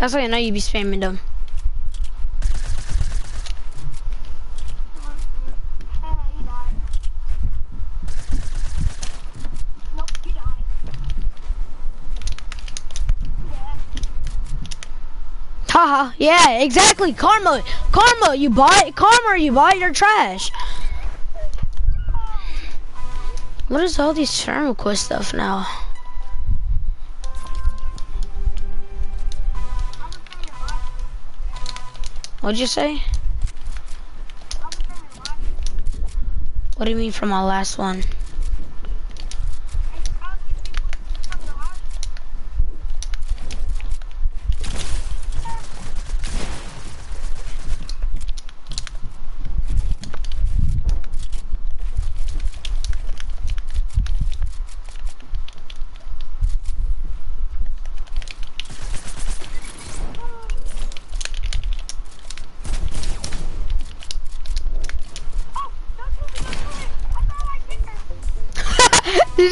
That's why I know you be spamming them. Haha. Yeah, exactly. Karma. Karma, you buy karma, you buy your trash. What is all these turn request stuff now? What'd you say? What do you mean from my last one?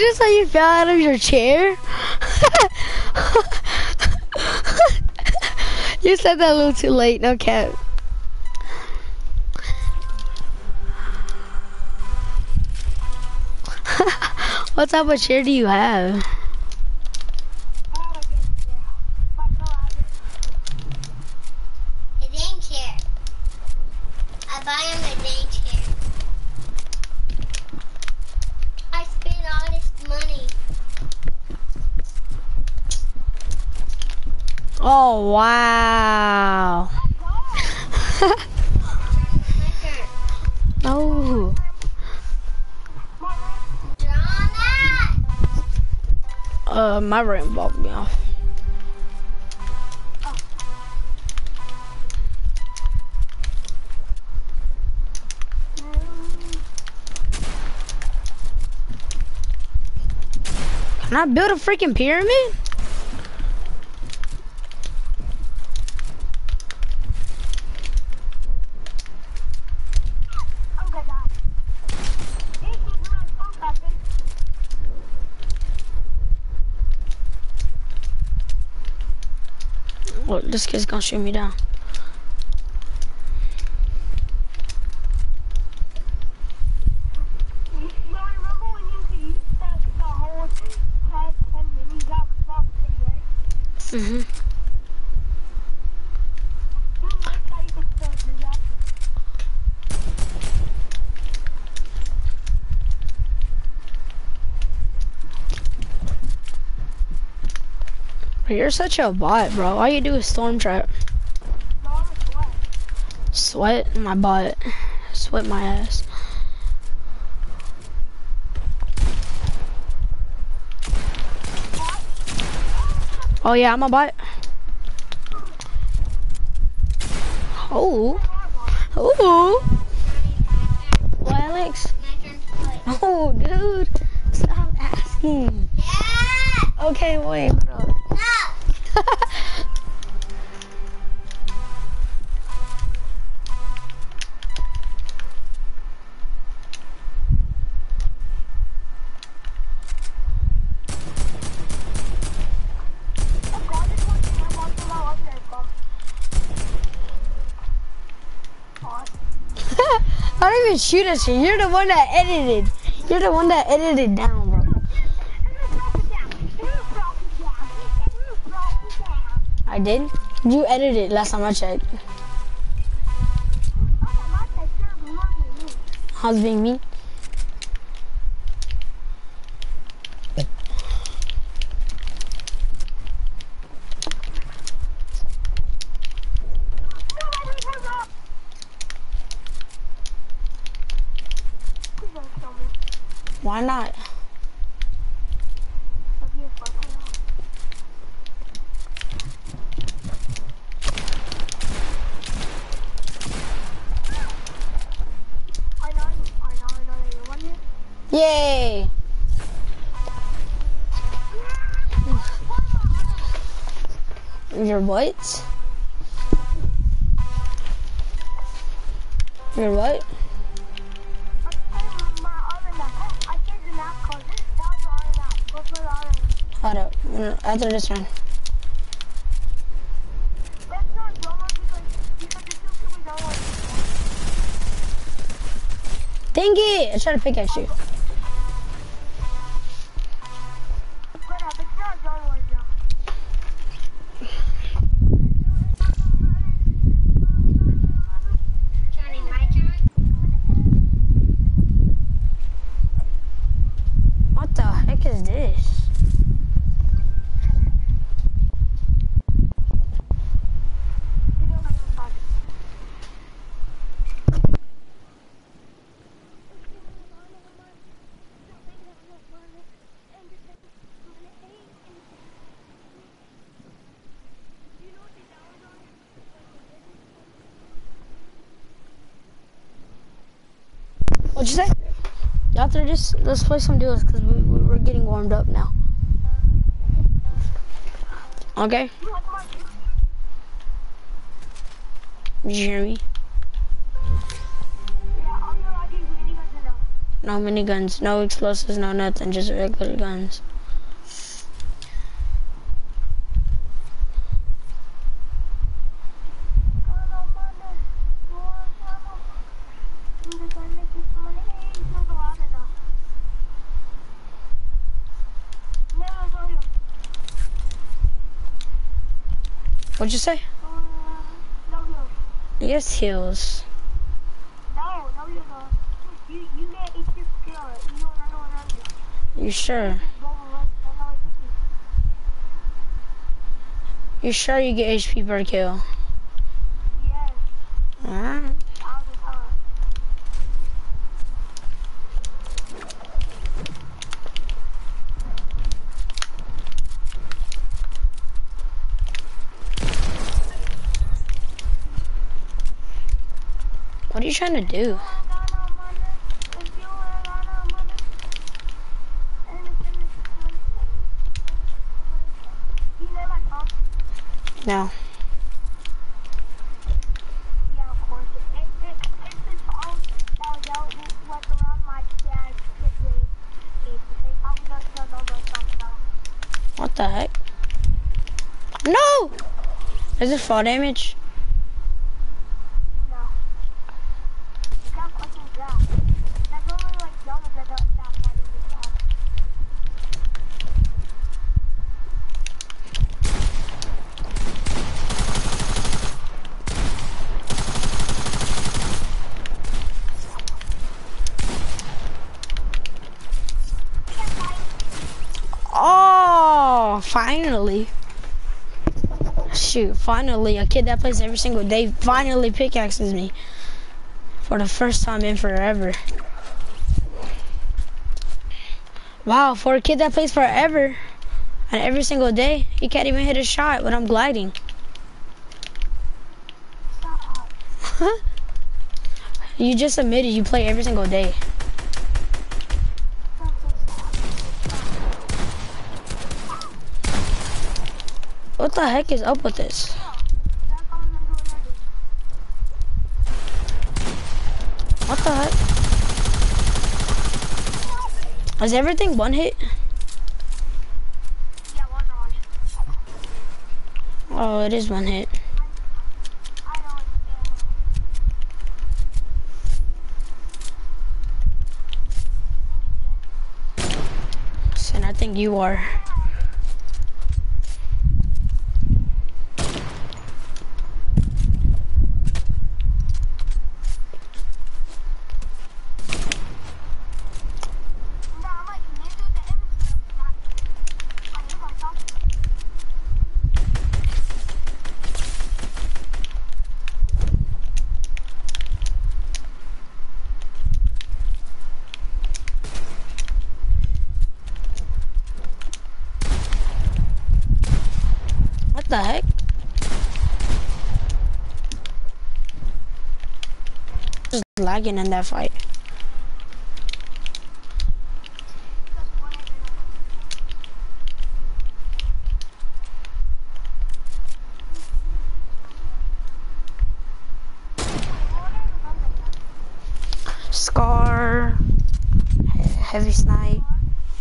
You say you fell out of your chair? <laughs> you said that a little too late, no cap. <laughs> what type of chair do you have? My room balled me off. Can I build a freaking pyramid? I'm gonna die. Hey, keep my phone copy. Look, this kid's gonna shoot me down. You remember when you could use that the whole tag 10 minis out box thing, right? Mm-hmm. You like how you could still do that? You're such a bot, bro. All you do is storm trap. Sweat. Sweat my butt. Sweat my ass. Oh yeah, I'm a bot. I don't even shoot at you. You're the one that edited. You're the one that edited down, bro. I did? You edited last time I checked. I was being mean. Why not? Yay! Your what? Your what? Hold up. After this one. Dang it! I tried to pick at you. What the heck is this? What'd you say? After just, let's play some duels because we, we, we're getting warmed up now. Okay? Did you hear me? No miniguns, no explosives, no nothing, just regular guns. What'd you say? Yes, heals. No, no, no, no. You, you get HP per kill. You sure? You sure you get HP per kill? Alright. you trying to do? No. Yeah, of course. It, it, it, it's his phone that was out, like around my dad's kid's age. age. They probably don't know those songs though. What the heck? No! Is it fall damage? No. Look how fucking that. That's only like donuts that don't that funny this time. Oh, finally. Shoot, finally, a kid that plays every single day finally pickaxes me. For the first time in forever. Wow, for a kid that plays forever and every single day, he can't even hit a shot when I'm gliding. <laughs> you just admitted you play every single day. What the heck is up with this? What the heck? Is everything one hit? Oh, it is one hit. Sin, I think you are. No, I'm like, can you do the image? I knew I talked to him. What the heck? Just lagging in that fight. Scar, heavy snipe,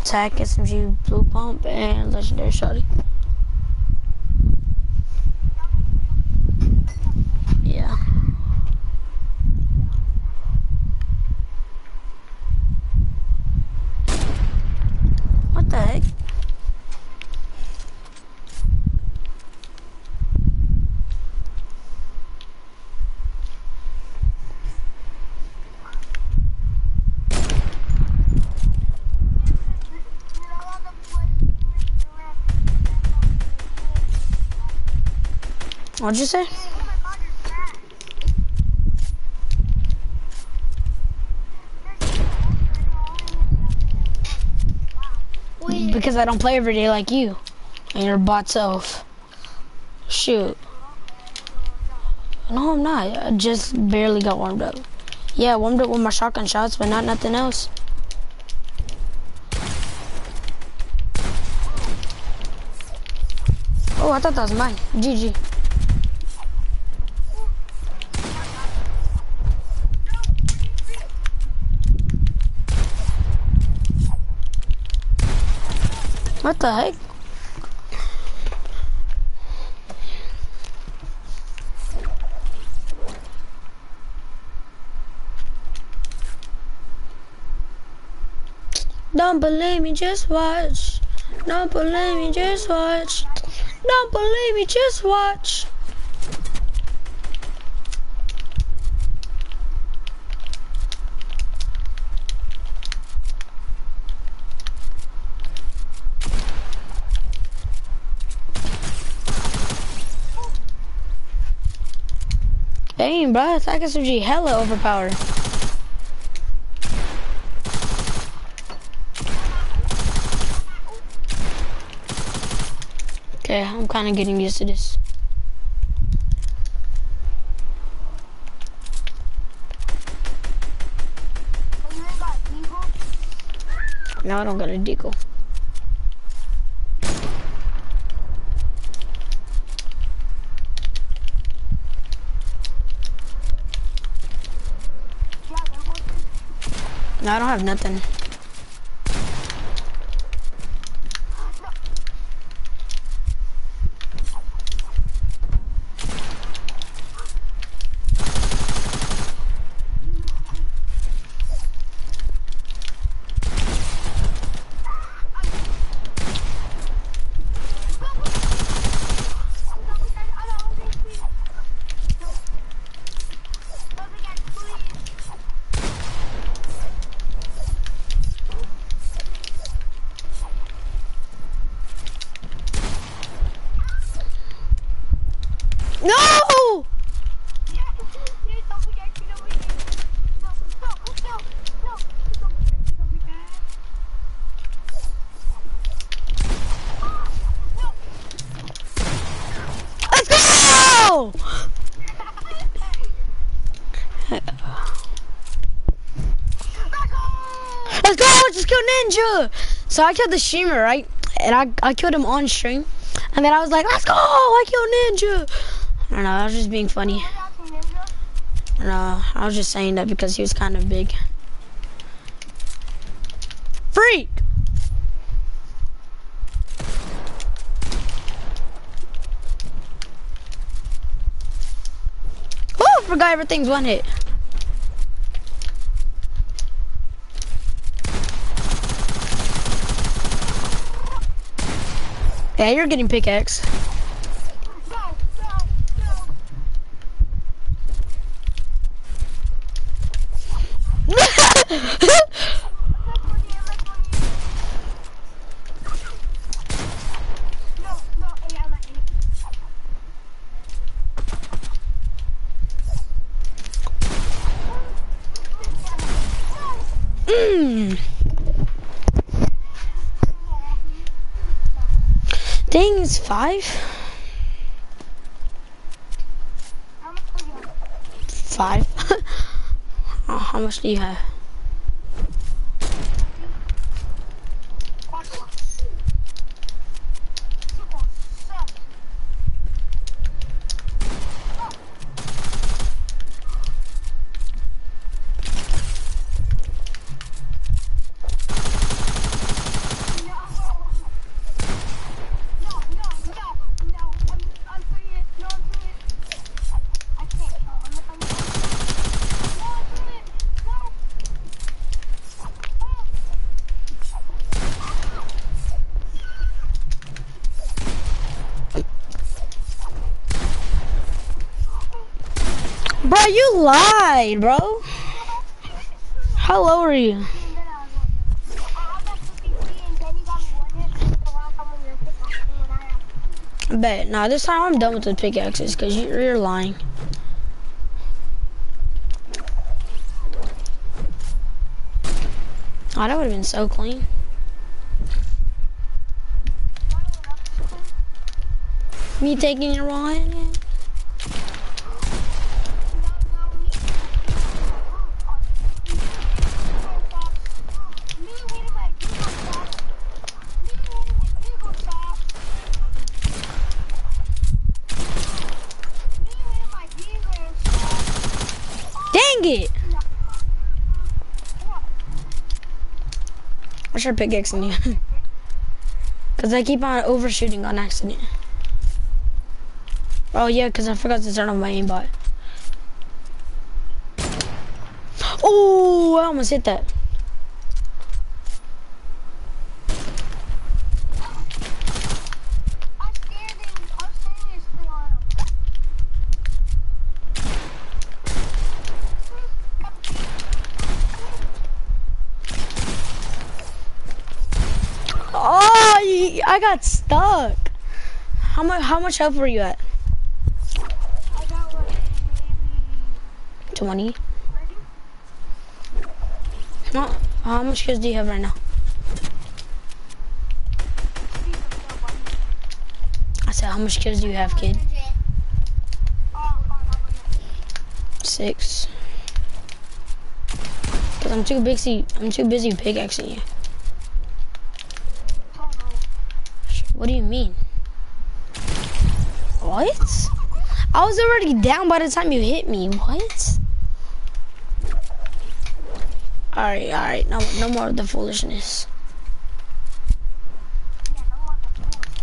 attack, SMG, blue pump, and legendary shotty. Yeah. What the heck? What'd you say? Because I don't play every day like you. And your bot self. Shoot. No, I'm not. I just barely got warmed up. Yeah, warmed up with my shotgun shots, but not nothing else. Oh, I thought that was mine. GG. What the heck? Don't believe me, just watch. Don't believe me, just watch. Don't believe me, just watch. mean, bro? Attack SMG hella overpowered. Okay, I'm kind of getting used to this. Now I don't got a deagle. I don't have nothing. No! Let's go! Let's go! Let's just kill Ninja! So I killed the streamer, right? And I, I killed him on stream. And then I was like, let's go! I killed Ninja! I don't know, I was just being funny. No, I was just saying that because he was kind of big. Freak! Oh, forgot everything's one hit. Yeah, you're getting pickaxe. Mmm. Dang, it's five? Five? <laughs> how much do you have? You lied, bro. How low are you? Bet. Nah, this time I'm done with the pickaxes because you're, you're lying. Oh, that would have been so clean. Me taking your wallet? I should pickaxing <laughs> you. Cause I keep on overshooting on accident. Oh yeah, cause I forgot to turn on my aimbot. Oh, I almost hit that. Oh, you- I got stuck. How much? How much health were you at? Twenty. No. How much kills do you have right now? I said, how much kills do you have, kid? Six. Cause I'm too busy. I'm too busy pickaxing you. What do you mean? What? I was already down by the time you hit me. What? Alright, alright. No, no more of the foolishness. No more of the foolishness.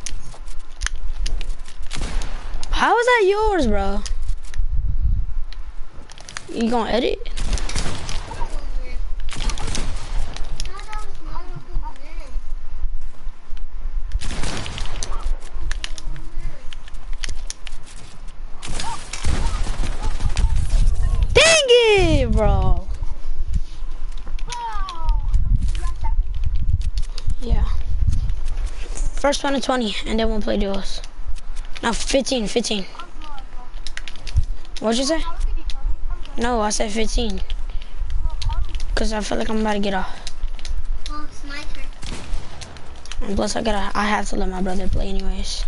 How is that yours, bro? You gonna edit? Dang it, bro. Bro! You got seven? Yeah. First one to 20, and then we'll play duos. No, 15, 15. I'm good, bro. What'd you say? How did you tell me? I'm good. No, I said 15. No, call me. Because I feel like I'm about to get off. It's my turn. And plus, I gotta, I have to let my brother play anyways.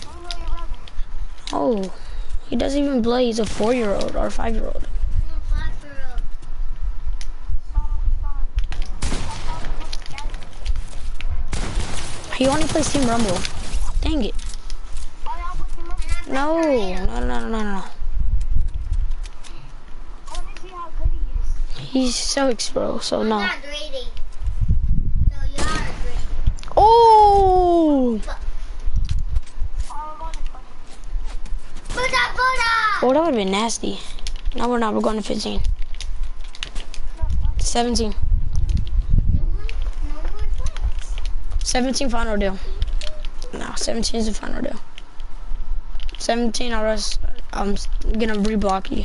Let me know your brother. Oh, he doesn't even play. He's a four-year-old or a five-year-old. I'm a five-year-old. He only plays Team Rumble. Dang it. No, no, no, no, no, no. He's so exposed, so no. not greedy. No, you are greedy. Oh! Oh, that would have been nasty. No, we're not. We're going to 15. 17. No more, no more points. 17 final deal. No, 17 is the final deal. 17, I'll rest, I'm gonna reblock you.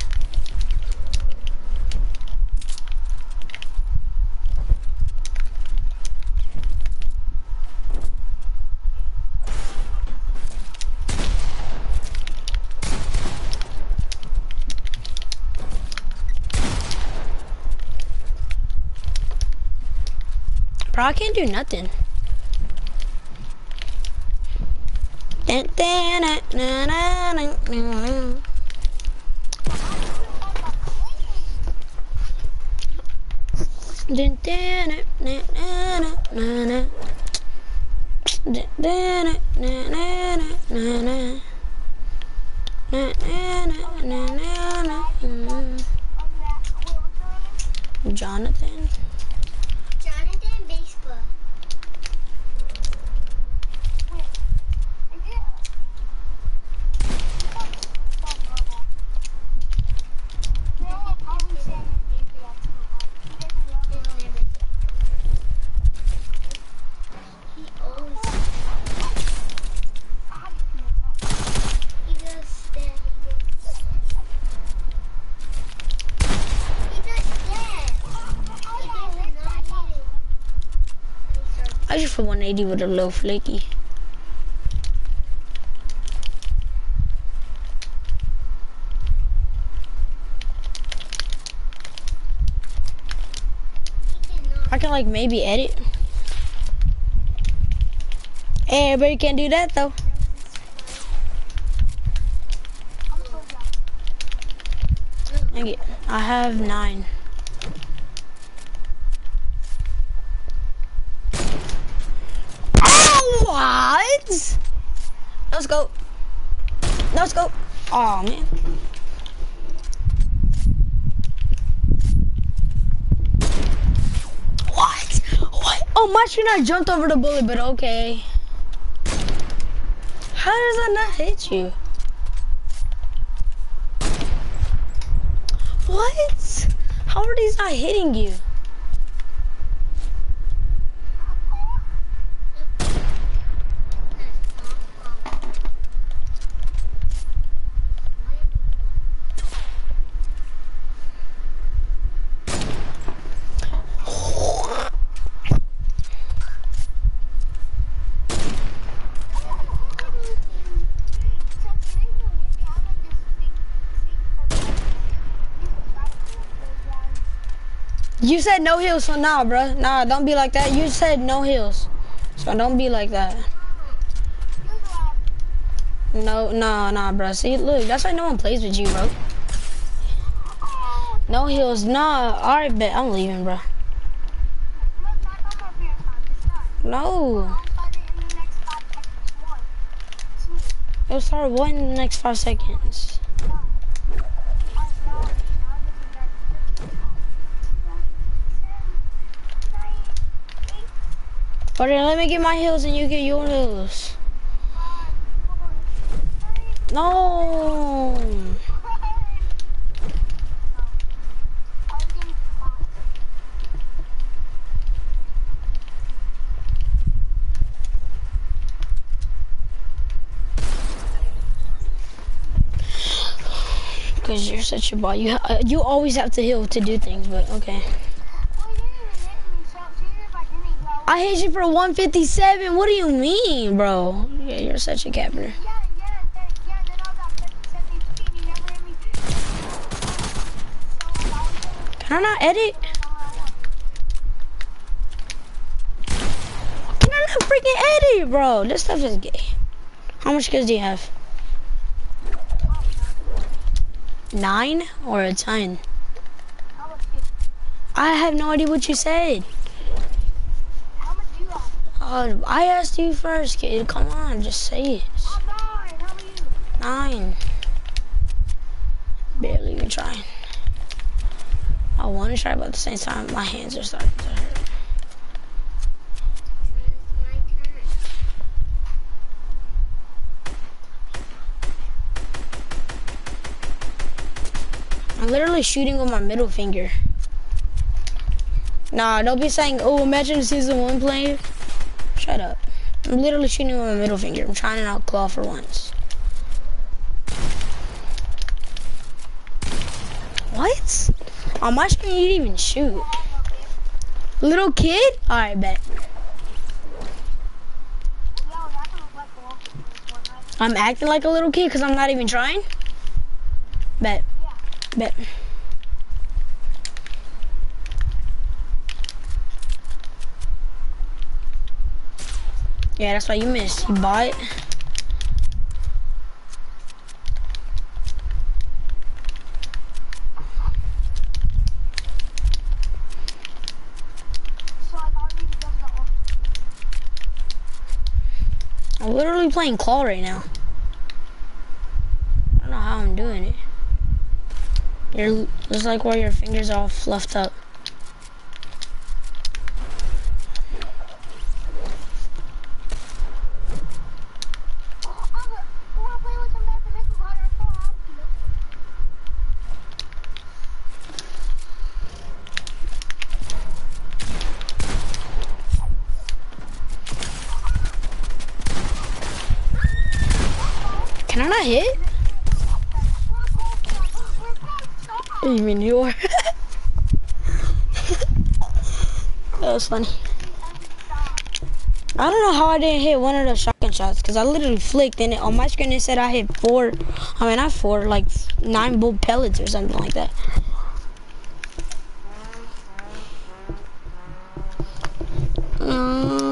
Bro, I can't do nothing. Jonathan Baseball. He always he does that. He does. He does that. He does not hit it. I just for 180 with a little flaky. I can like maybe edit. Hey, everybody can't do that though. I have nine. Oh, what? Let's go. Let's go. Oh man. What? What? Oh, my screen jumped over the bullet, but okay. How does that not hit you? What? How are these not hitting you? You said no heels, so nah, bro. Nah, don't be like that. You said no heels, so don't be like that. No, nah, nah, bro. See, look, that's why no one plays with you, bro. No heels, nah. All right, bet I'm leaving, bro. No. It'll start one in the next five seconds. Alright, let me get my heels and you get your heels. No. <sighs> Because you're such a bot. You, uh, you always have to heal to do things, but okay. I hit you for 157. What do you mean, bro? Yeah, you're such a capper. Can I not edit? Can I not freaking edit, bro? This stuff is gay. How much kills do you have? Nine or a ten? I have no idea what you said. Uh, I asked you first, kid. Come on, just say it. Nine. Barely even trying. I want to try, but at the same time, my hands are starting to hurt. I'm literally shooting with my middle finger. Nah, don't be saying, oh, imagine season one playing. I'm literally shooting with my middle finger. I'm trying to not claw for once. What? On my screen, you didn't even shoot. Little kid? Alright, bet. I'm acting like a little kid because I'm not even trying? Bet. Bet. Yeah, that's why you missed. You bought it. I'm literally playing claw right now. I don't know how I'm doing it. You're just like where your fingers are all fluffed up. Can I not hit? You mean you are? that was funny. I don't know how I didn't hit one of those shotgun shots because I literally flicked and it, on my screen it said I hit four. I mean, not four, like nine bullet pellets or something like that. Um,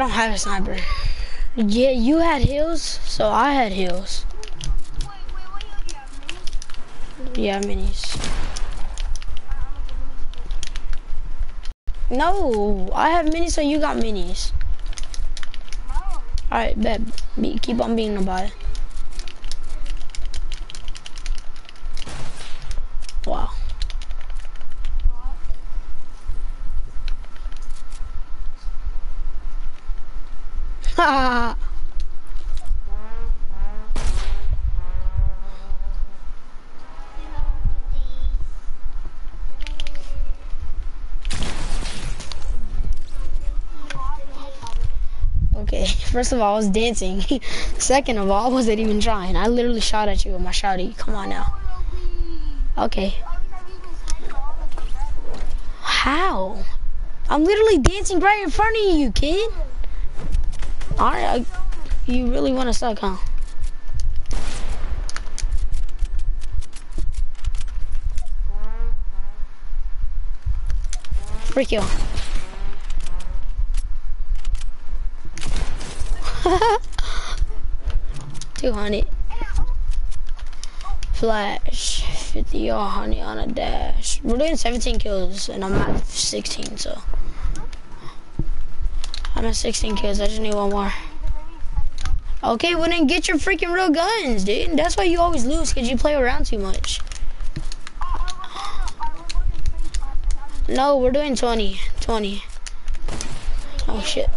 don't have a sniper. Yeah, you had heals, so I had heals. Yeah, minis. No, I have minis, so you got minis. Alright, bet. Be, keep on being about it. Wow. Ha Okay, First of all, I was dancing. <laughs> Second of all, I wasn't even trying. I literally shot at you with my shotty. Come on now. Okay. How? I'm literally dancing right in front of you, kid. Alright, I- you really want to suck, huh? Freak you. Hundred. Flash. Fifty or honey on a dash. We're doing seventeen kills and I'm at sixteen, so I'm at sixteen kills. I just need one more. Okay, well then get your freaking real guns, dude. That's why you always lose, cause you play around too much. No, we're doing 20. 20. Oh shit.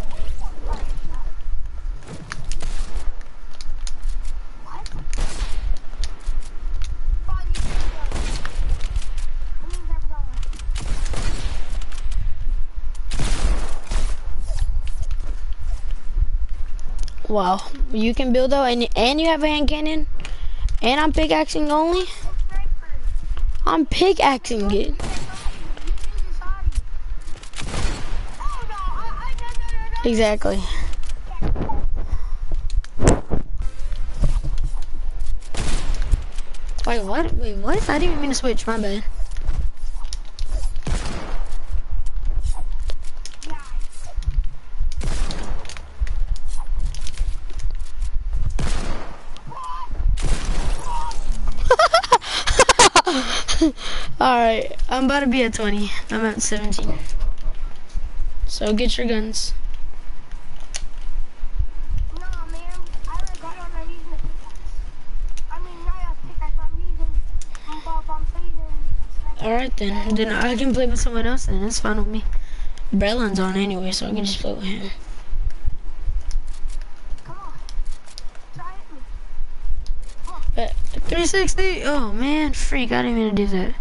Wow. You can build though, and, and you have a hand cannon? And I'm pickaxing only? I'm pickaxing it. Exactly. Wait, what? Wait, what? I didn't mean to switch. My bad. Alright, I'm about to be at 20. I'm at 17. So get your guns. Alright then. Then I can play with someone else and it's fine with me. Breland's on anyway, so I can just play with him. But 360? Oh man, freak, I didn't mean to do that.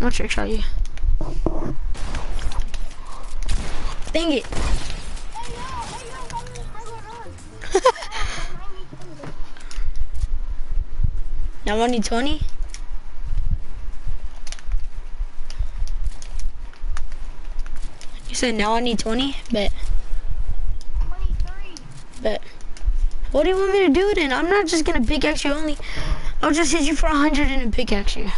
No trick shot you. Dang it. <laughs> Now I need 20? You said now I need 20? Bet. Bet. What do you want me to do then? I'm not just gonna pickaxe you only. I'll just hit you for 100 and then pickaxe you.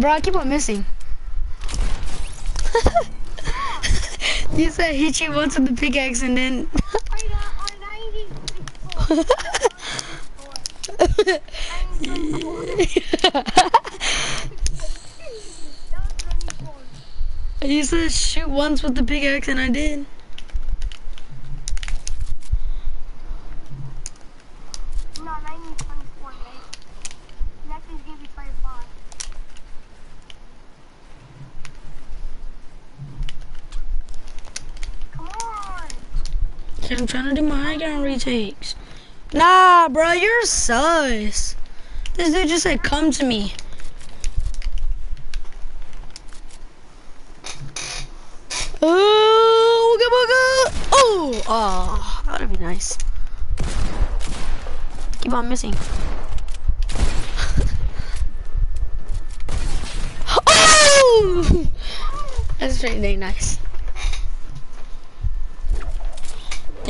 Bro, I keep on missing. <laughs> you said hit you once with the pickaxe and then... <laughs> you said shoot once with the pickaxe and I did. I'm trying to do my retakes. Nah, bro, you're sus. This dude just said, come to me. Oh. Oh, oh, that would be nice. Keep on missing. <laughs> oh! That's dang nice.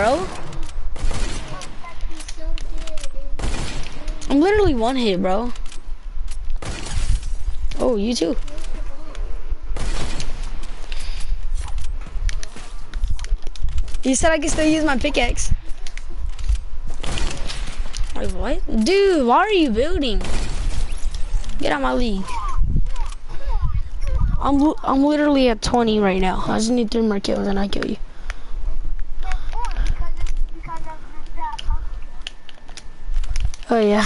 bro. I'm literally one hit, bro. Oh, you too. You said I could still use my pickaxe. Wait, what? Dude, why are you building? Get out my league. I'm I'm literally at 20 right now. I just need three more kills and I kill you. Of course, because it's because of that pumpkin. Oh Oh, yeah.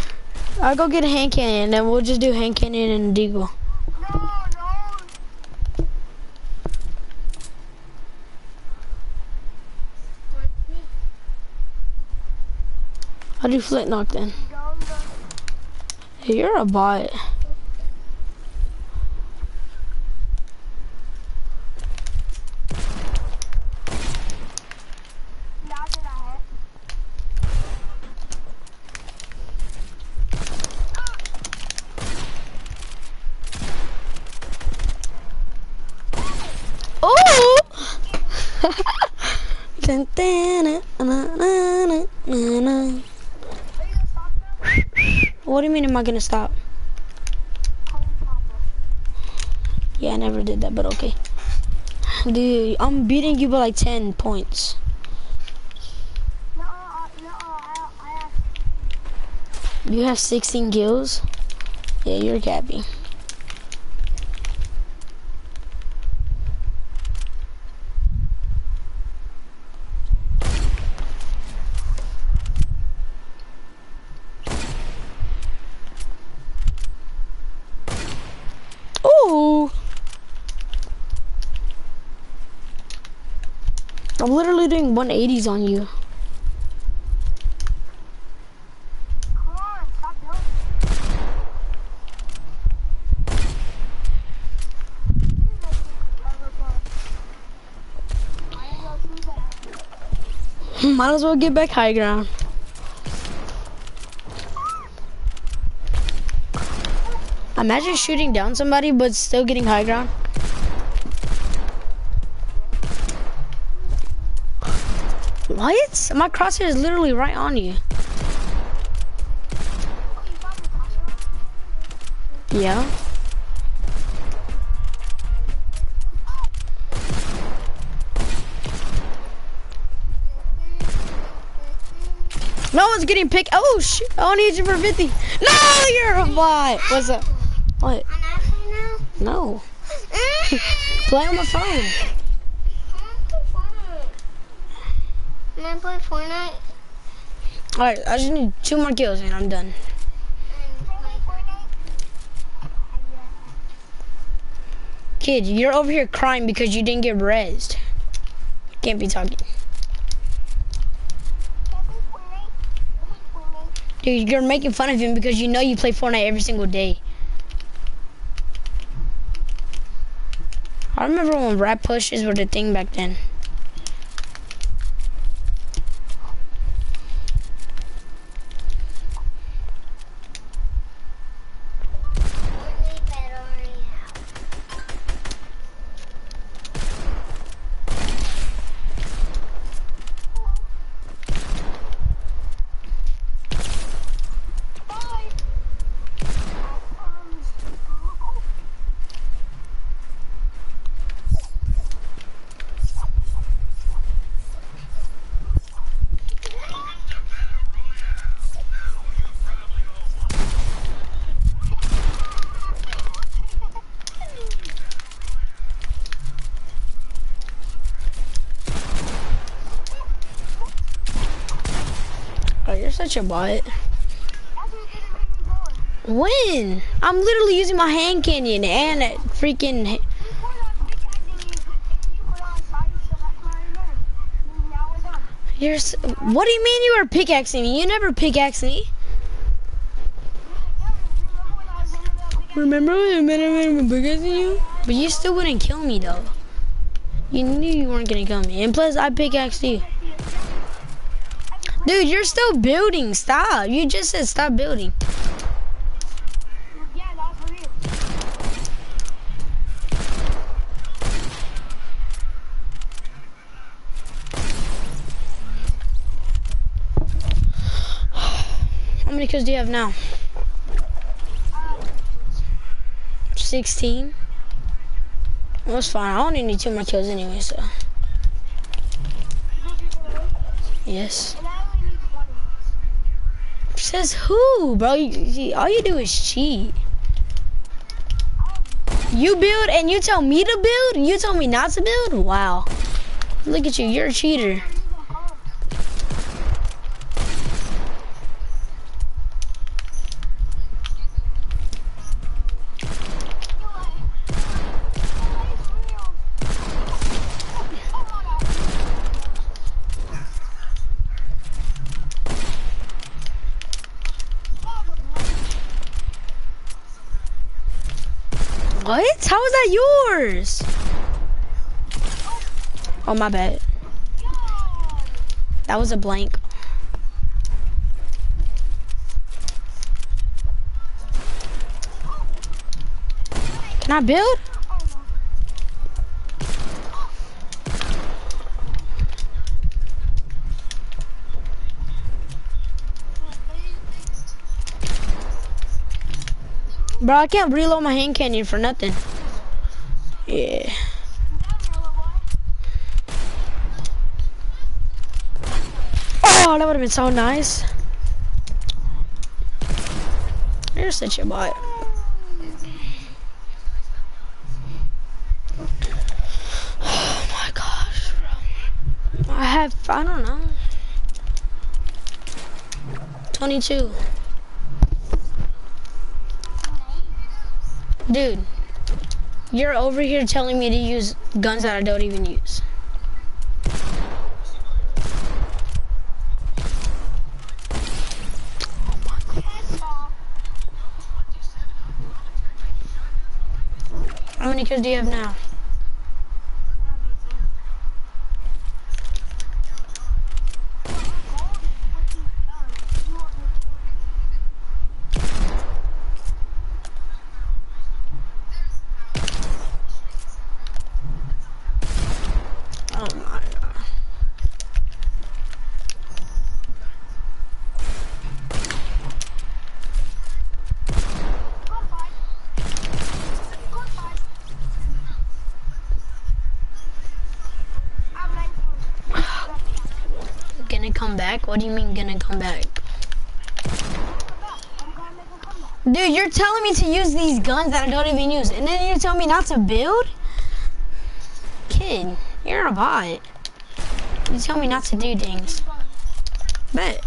<laughs> I'll go get a hand cannon and then we'll just do hand cannon and deagle. I'll do flint knock then. Don't. You're a bot. Now that I hit. Oh! Dun, dun, dun, dun, dun, dun, dun, dun. Are you gonna stop now? <laughs> What do you mean am I gonna stop? Yeah, I never did that, but okay. Dude, I'm beating you by like 10 points. You have 16 kills? Yeah, you're capping. Ooh! I'm literally doing 180s on you. Doing Might as well get back high ground. Imagine shooting down somebody but still getting high ground. What? My crosshair is literally right on you. Yeah. No one's getting picked. Oh shit! I only hit you for 50. No, you're a bot. What's up? What? No. <laughs> Play on my phone. Can I play Fortnite? Alright, I just need two more kills and I'm done. Kid, you're over here crying because you didn't get rezzed. Can't be talking. Dude, you're making fun of him because you know you play Fortnite every single day. I remember when rap pushes were the thing back then. Oh, you're such a bot. When? I'm literally using my hand cannon and a freaking. You're. What do you mean you were pickaxing me? You never pickaxed me. Remember when I was pickaxing you? But you still wouldn't kill me though. You knew you weren't gonna kill me, and plus I pickaxed you. Dude, you're still building. Stop. You just said stop building. Yeah, that's for you. How many kills do you have now? 16? Well, that's fine. I only need two more kills anyway, so. Yes. And I only need 20. Says who, bro? All you do is cheat. You build and you tell me to build? You tell me not to build? Wow. Look at you, you're a cheater. What? How is that yours? Oh, my bad. That was a blank. Can I build? Bro, I can't reload my hand cannon for nothing. Yeah. Oh, that would have been so nice. You're such a bot. Oh my gosh, bro. I have, I don't know. 22. Dude, you're over here telling me to use guns that I don't even use. How many kills do you have now? Oh my god. Gonna come back? What do you mean gonna come back? Dude, you're telling me to use these guns that I don't even use, and then you tell me not to build? Kid, you're a bot. You tell me not to do things. Bet.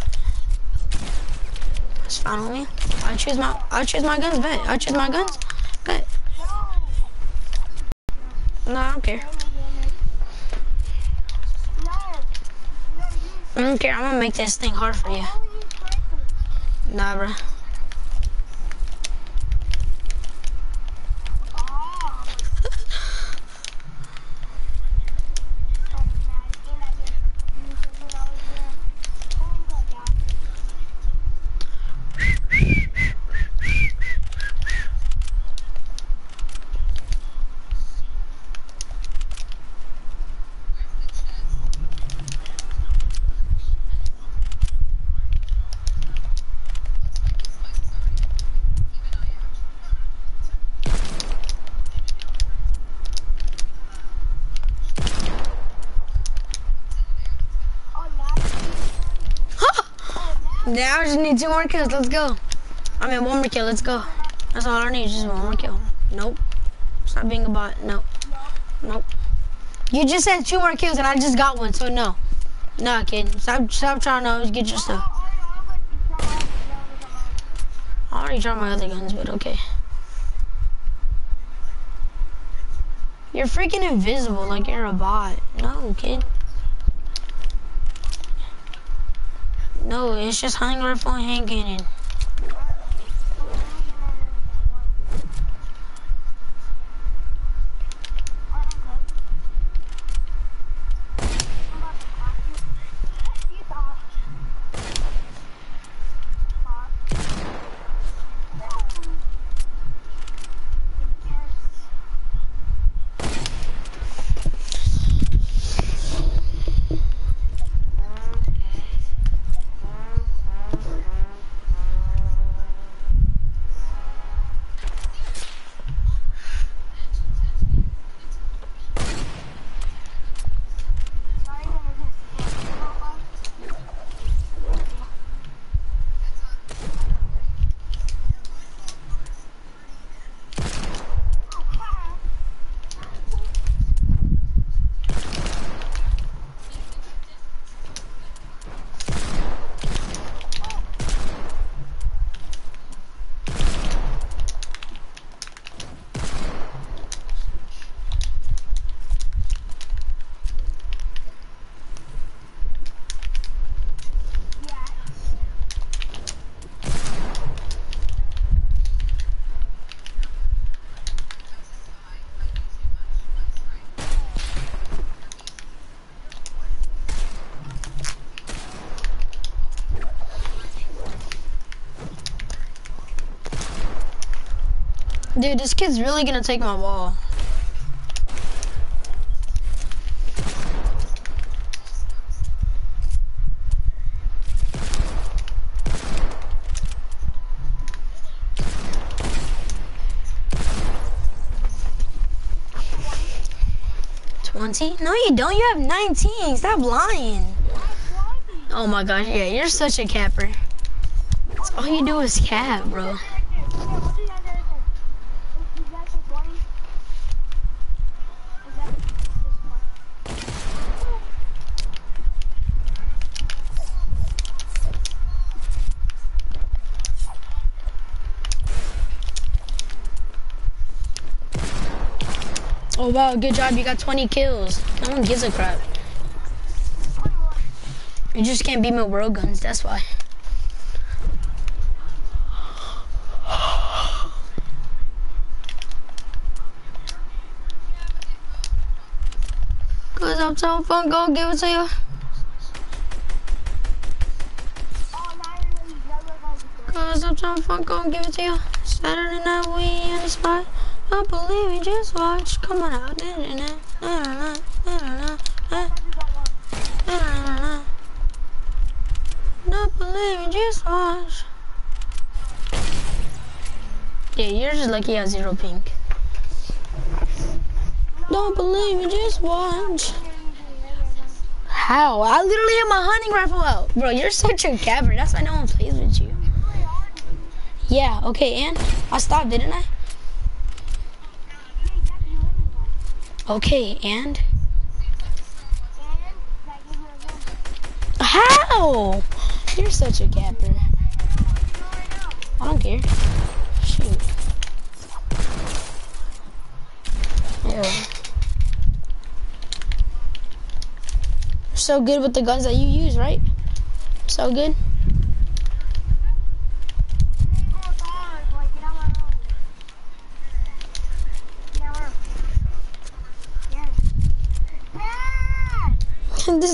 That's fine with me. I choose my I choose my guns, bet. I choose my guns. Bet. No, I don't care. Care. I'm gonna make this thing hard for you. Nah, bro. Now I just need two more kills. Let's go. I mean, one more kill. Let's go. That's all I need. Just one more kill. Nope. Stop being a bot. Nope. Nope. You just said two more kills and I just got one, so no. No, kid. Stop, stop trying to always get your stuff. I already tried my other guns, but okay. You're freaking invisible like you're a bot. No, kid. No, it's just hunting rifle and hand Dude, this kid's really gonna take my ball. Twenty? No, you don't. You have nineteen. Stop lying. Oh my gosh, yeah, you're such a capper. All you do is cap, bro. Wow, good job. You got 20 kills. No one gives a crap. You just can't beat with world guns, that's why. Cause I'm so fun, go give it to you. Cause I'm so fun, go give it to you. Saturday night, we in the spot. I believe you just watched coming out didn't Internet, I don't believe you just watched. Yeah, you're just lucky I zero pink. Don't believe me, just watch. How? I literally have my hunting rifle out. Bro, you're such a gabber. That's why no one plays with you. Yeah, okay, and I stopped, didn't I? Okay, and? How? You're such a capper. I don't care. Shoot. Yeah. So good with the guns that you use, right? So good.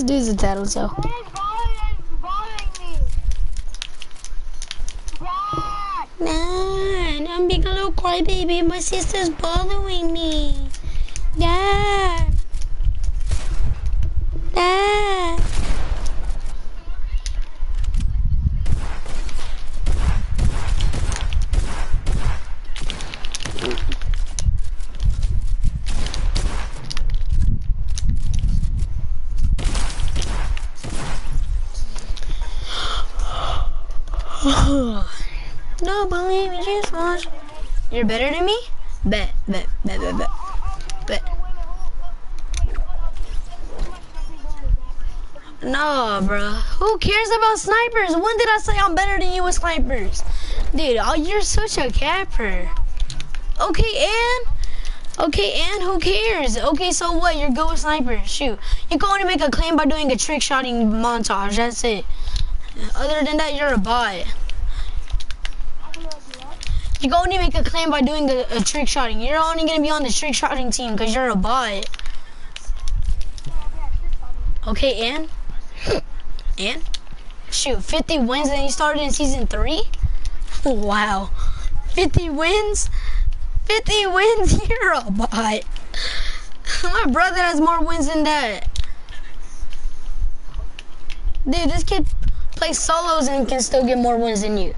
This dude's a tattletale. Dad, I'm being a little crybaby. My sister's bothering me. Dad. no, believe me, just watch. You're better than me? Bet, bet, bet, bet, bet. Bet. No, bro. Who cares about snipers? When did I say I'm better than you with snipers? Dude, oh, you're such a capper. Okay, and? Okay, and who cares? Okay, so what? You're good with snipers. Shoot. You can only make a claim by doing a trick shotting montage. That's it. Other than that, you're a bot. You can only make a claim by doing a, a trick shotting. You're only gonna be on the trick shotting team because you're a bot. Okay, and? <laughs> And? Shoot, 50 wins and you started in season 3? wow. 50 wins? 50 wins? <laughs> You're a bot. My brother has more wins than that. Dude, this kid plays solos and can still get more wins than you.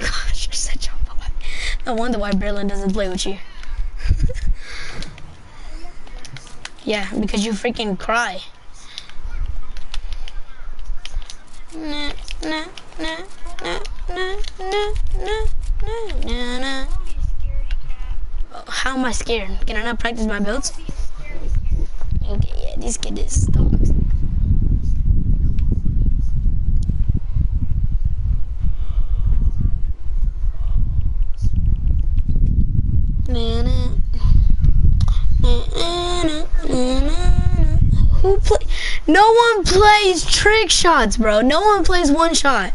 Gosh, you're such a bot. No wonder why Berlin doesn't play with you. <laughs> yeah, because you freaking cry. Oh, How am I scared? Can I not practice my builds? Okay, yeah, this kid is. Na, na. Na, na, na, na, na. Who play? No one plays trick shots, bro. No one plays one shot.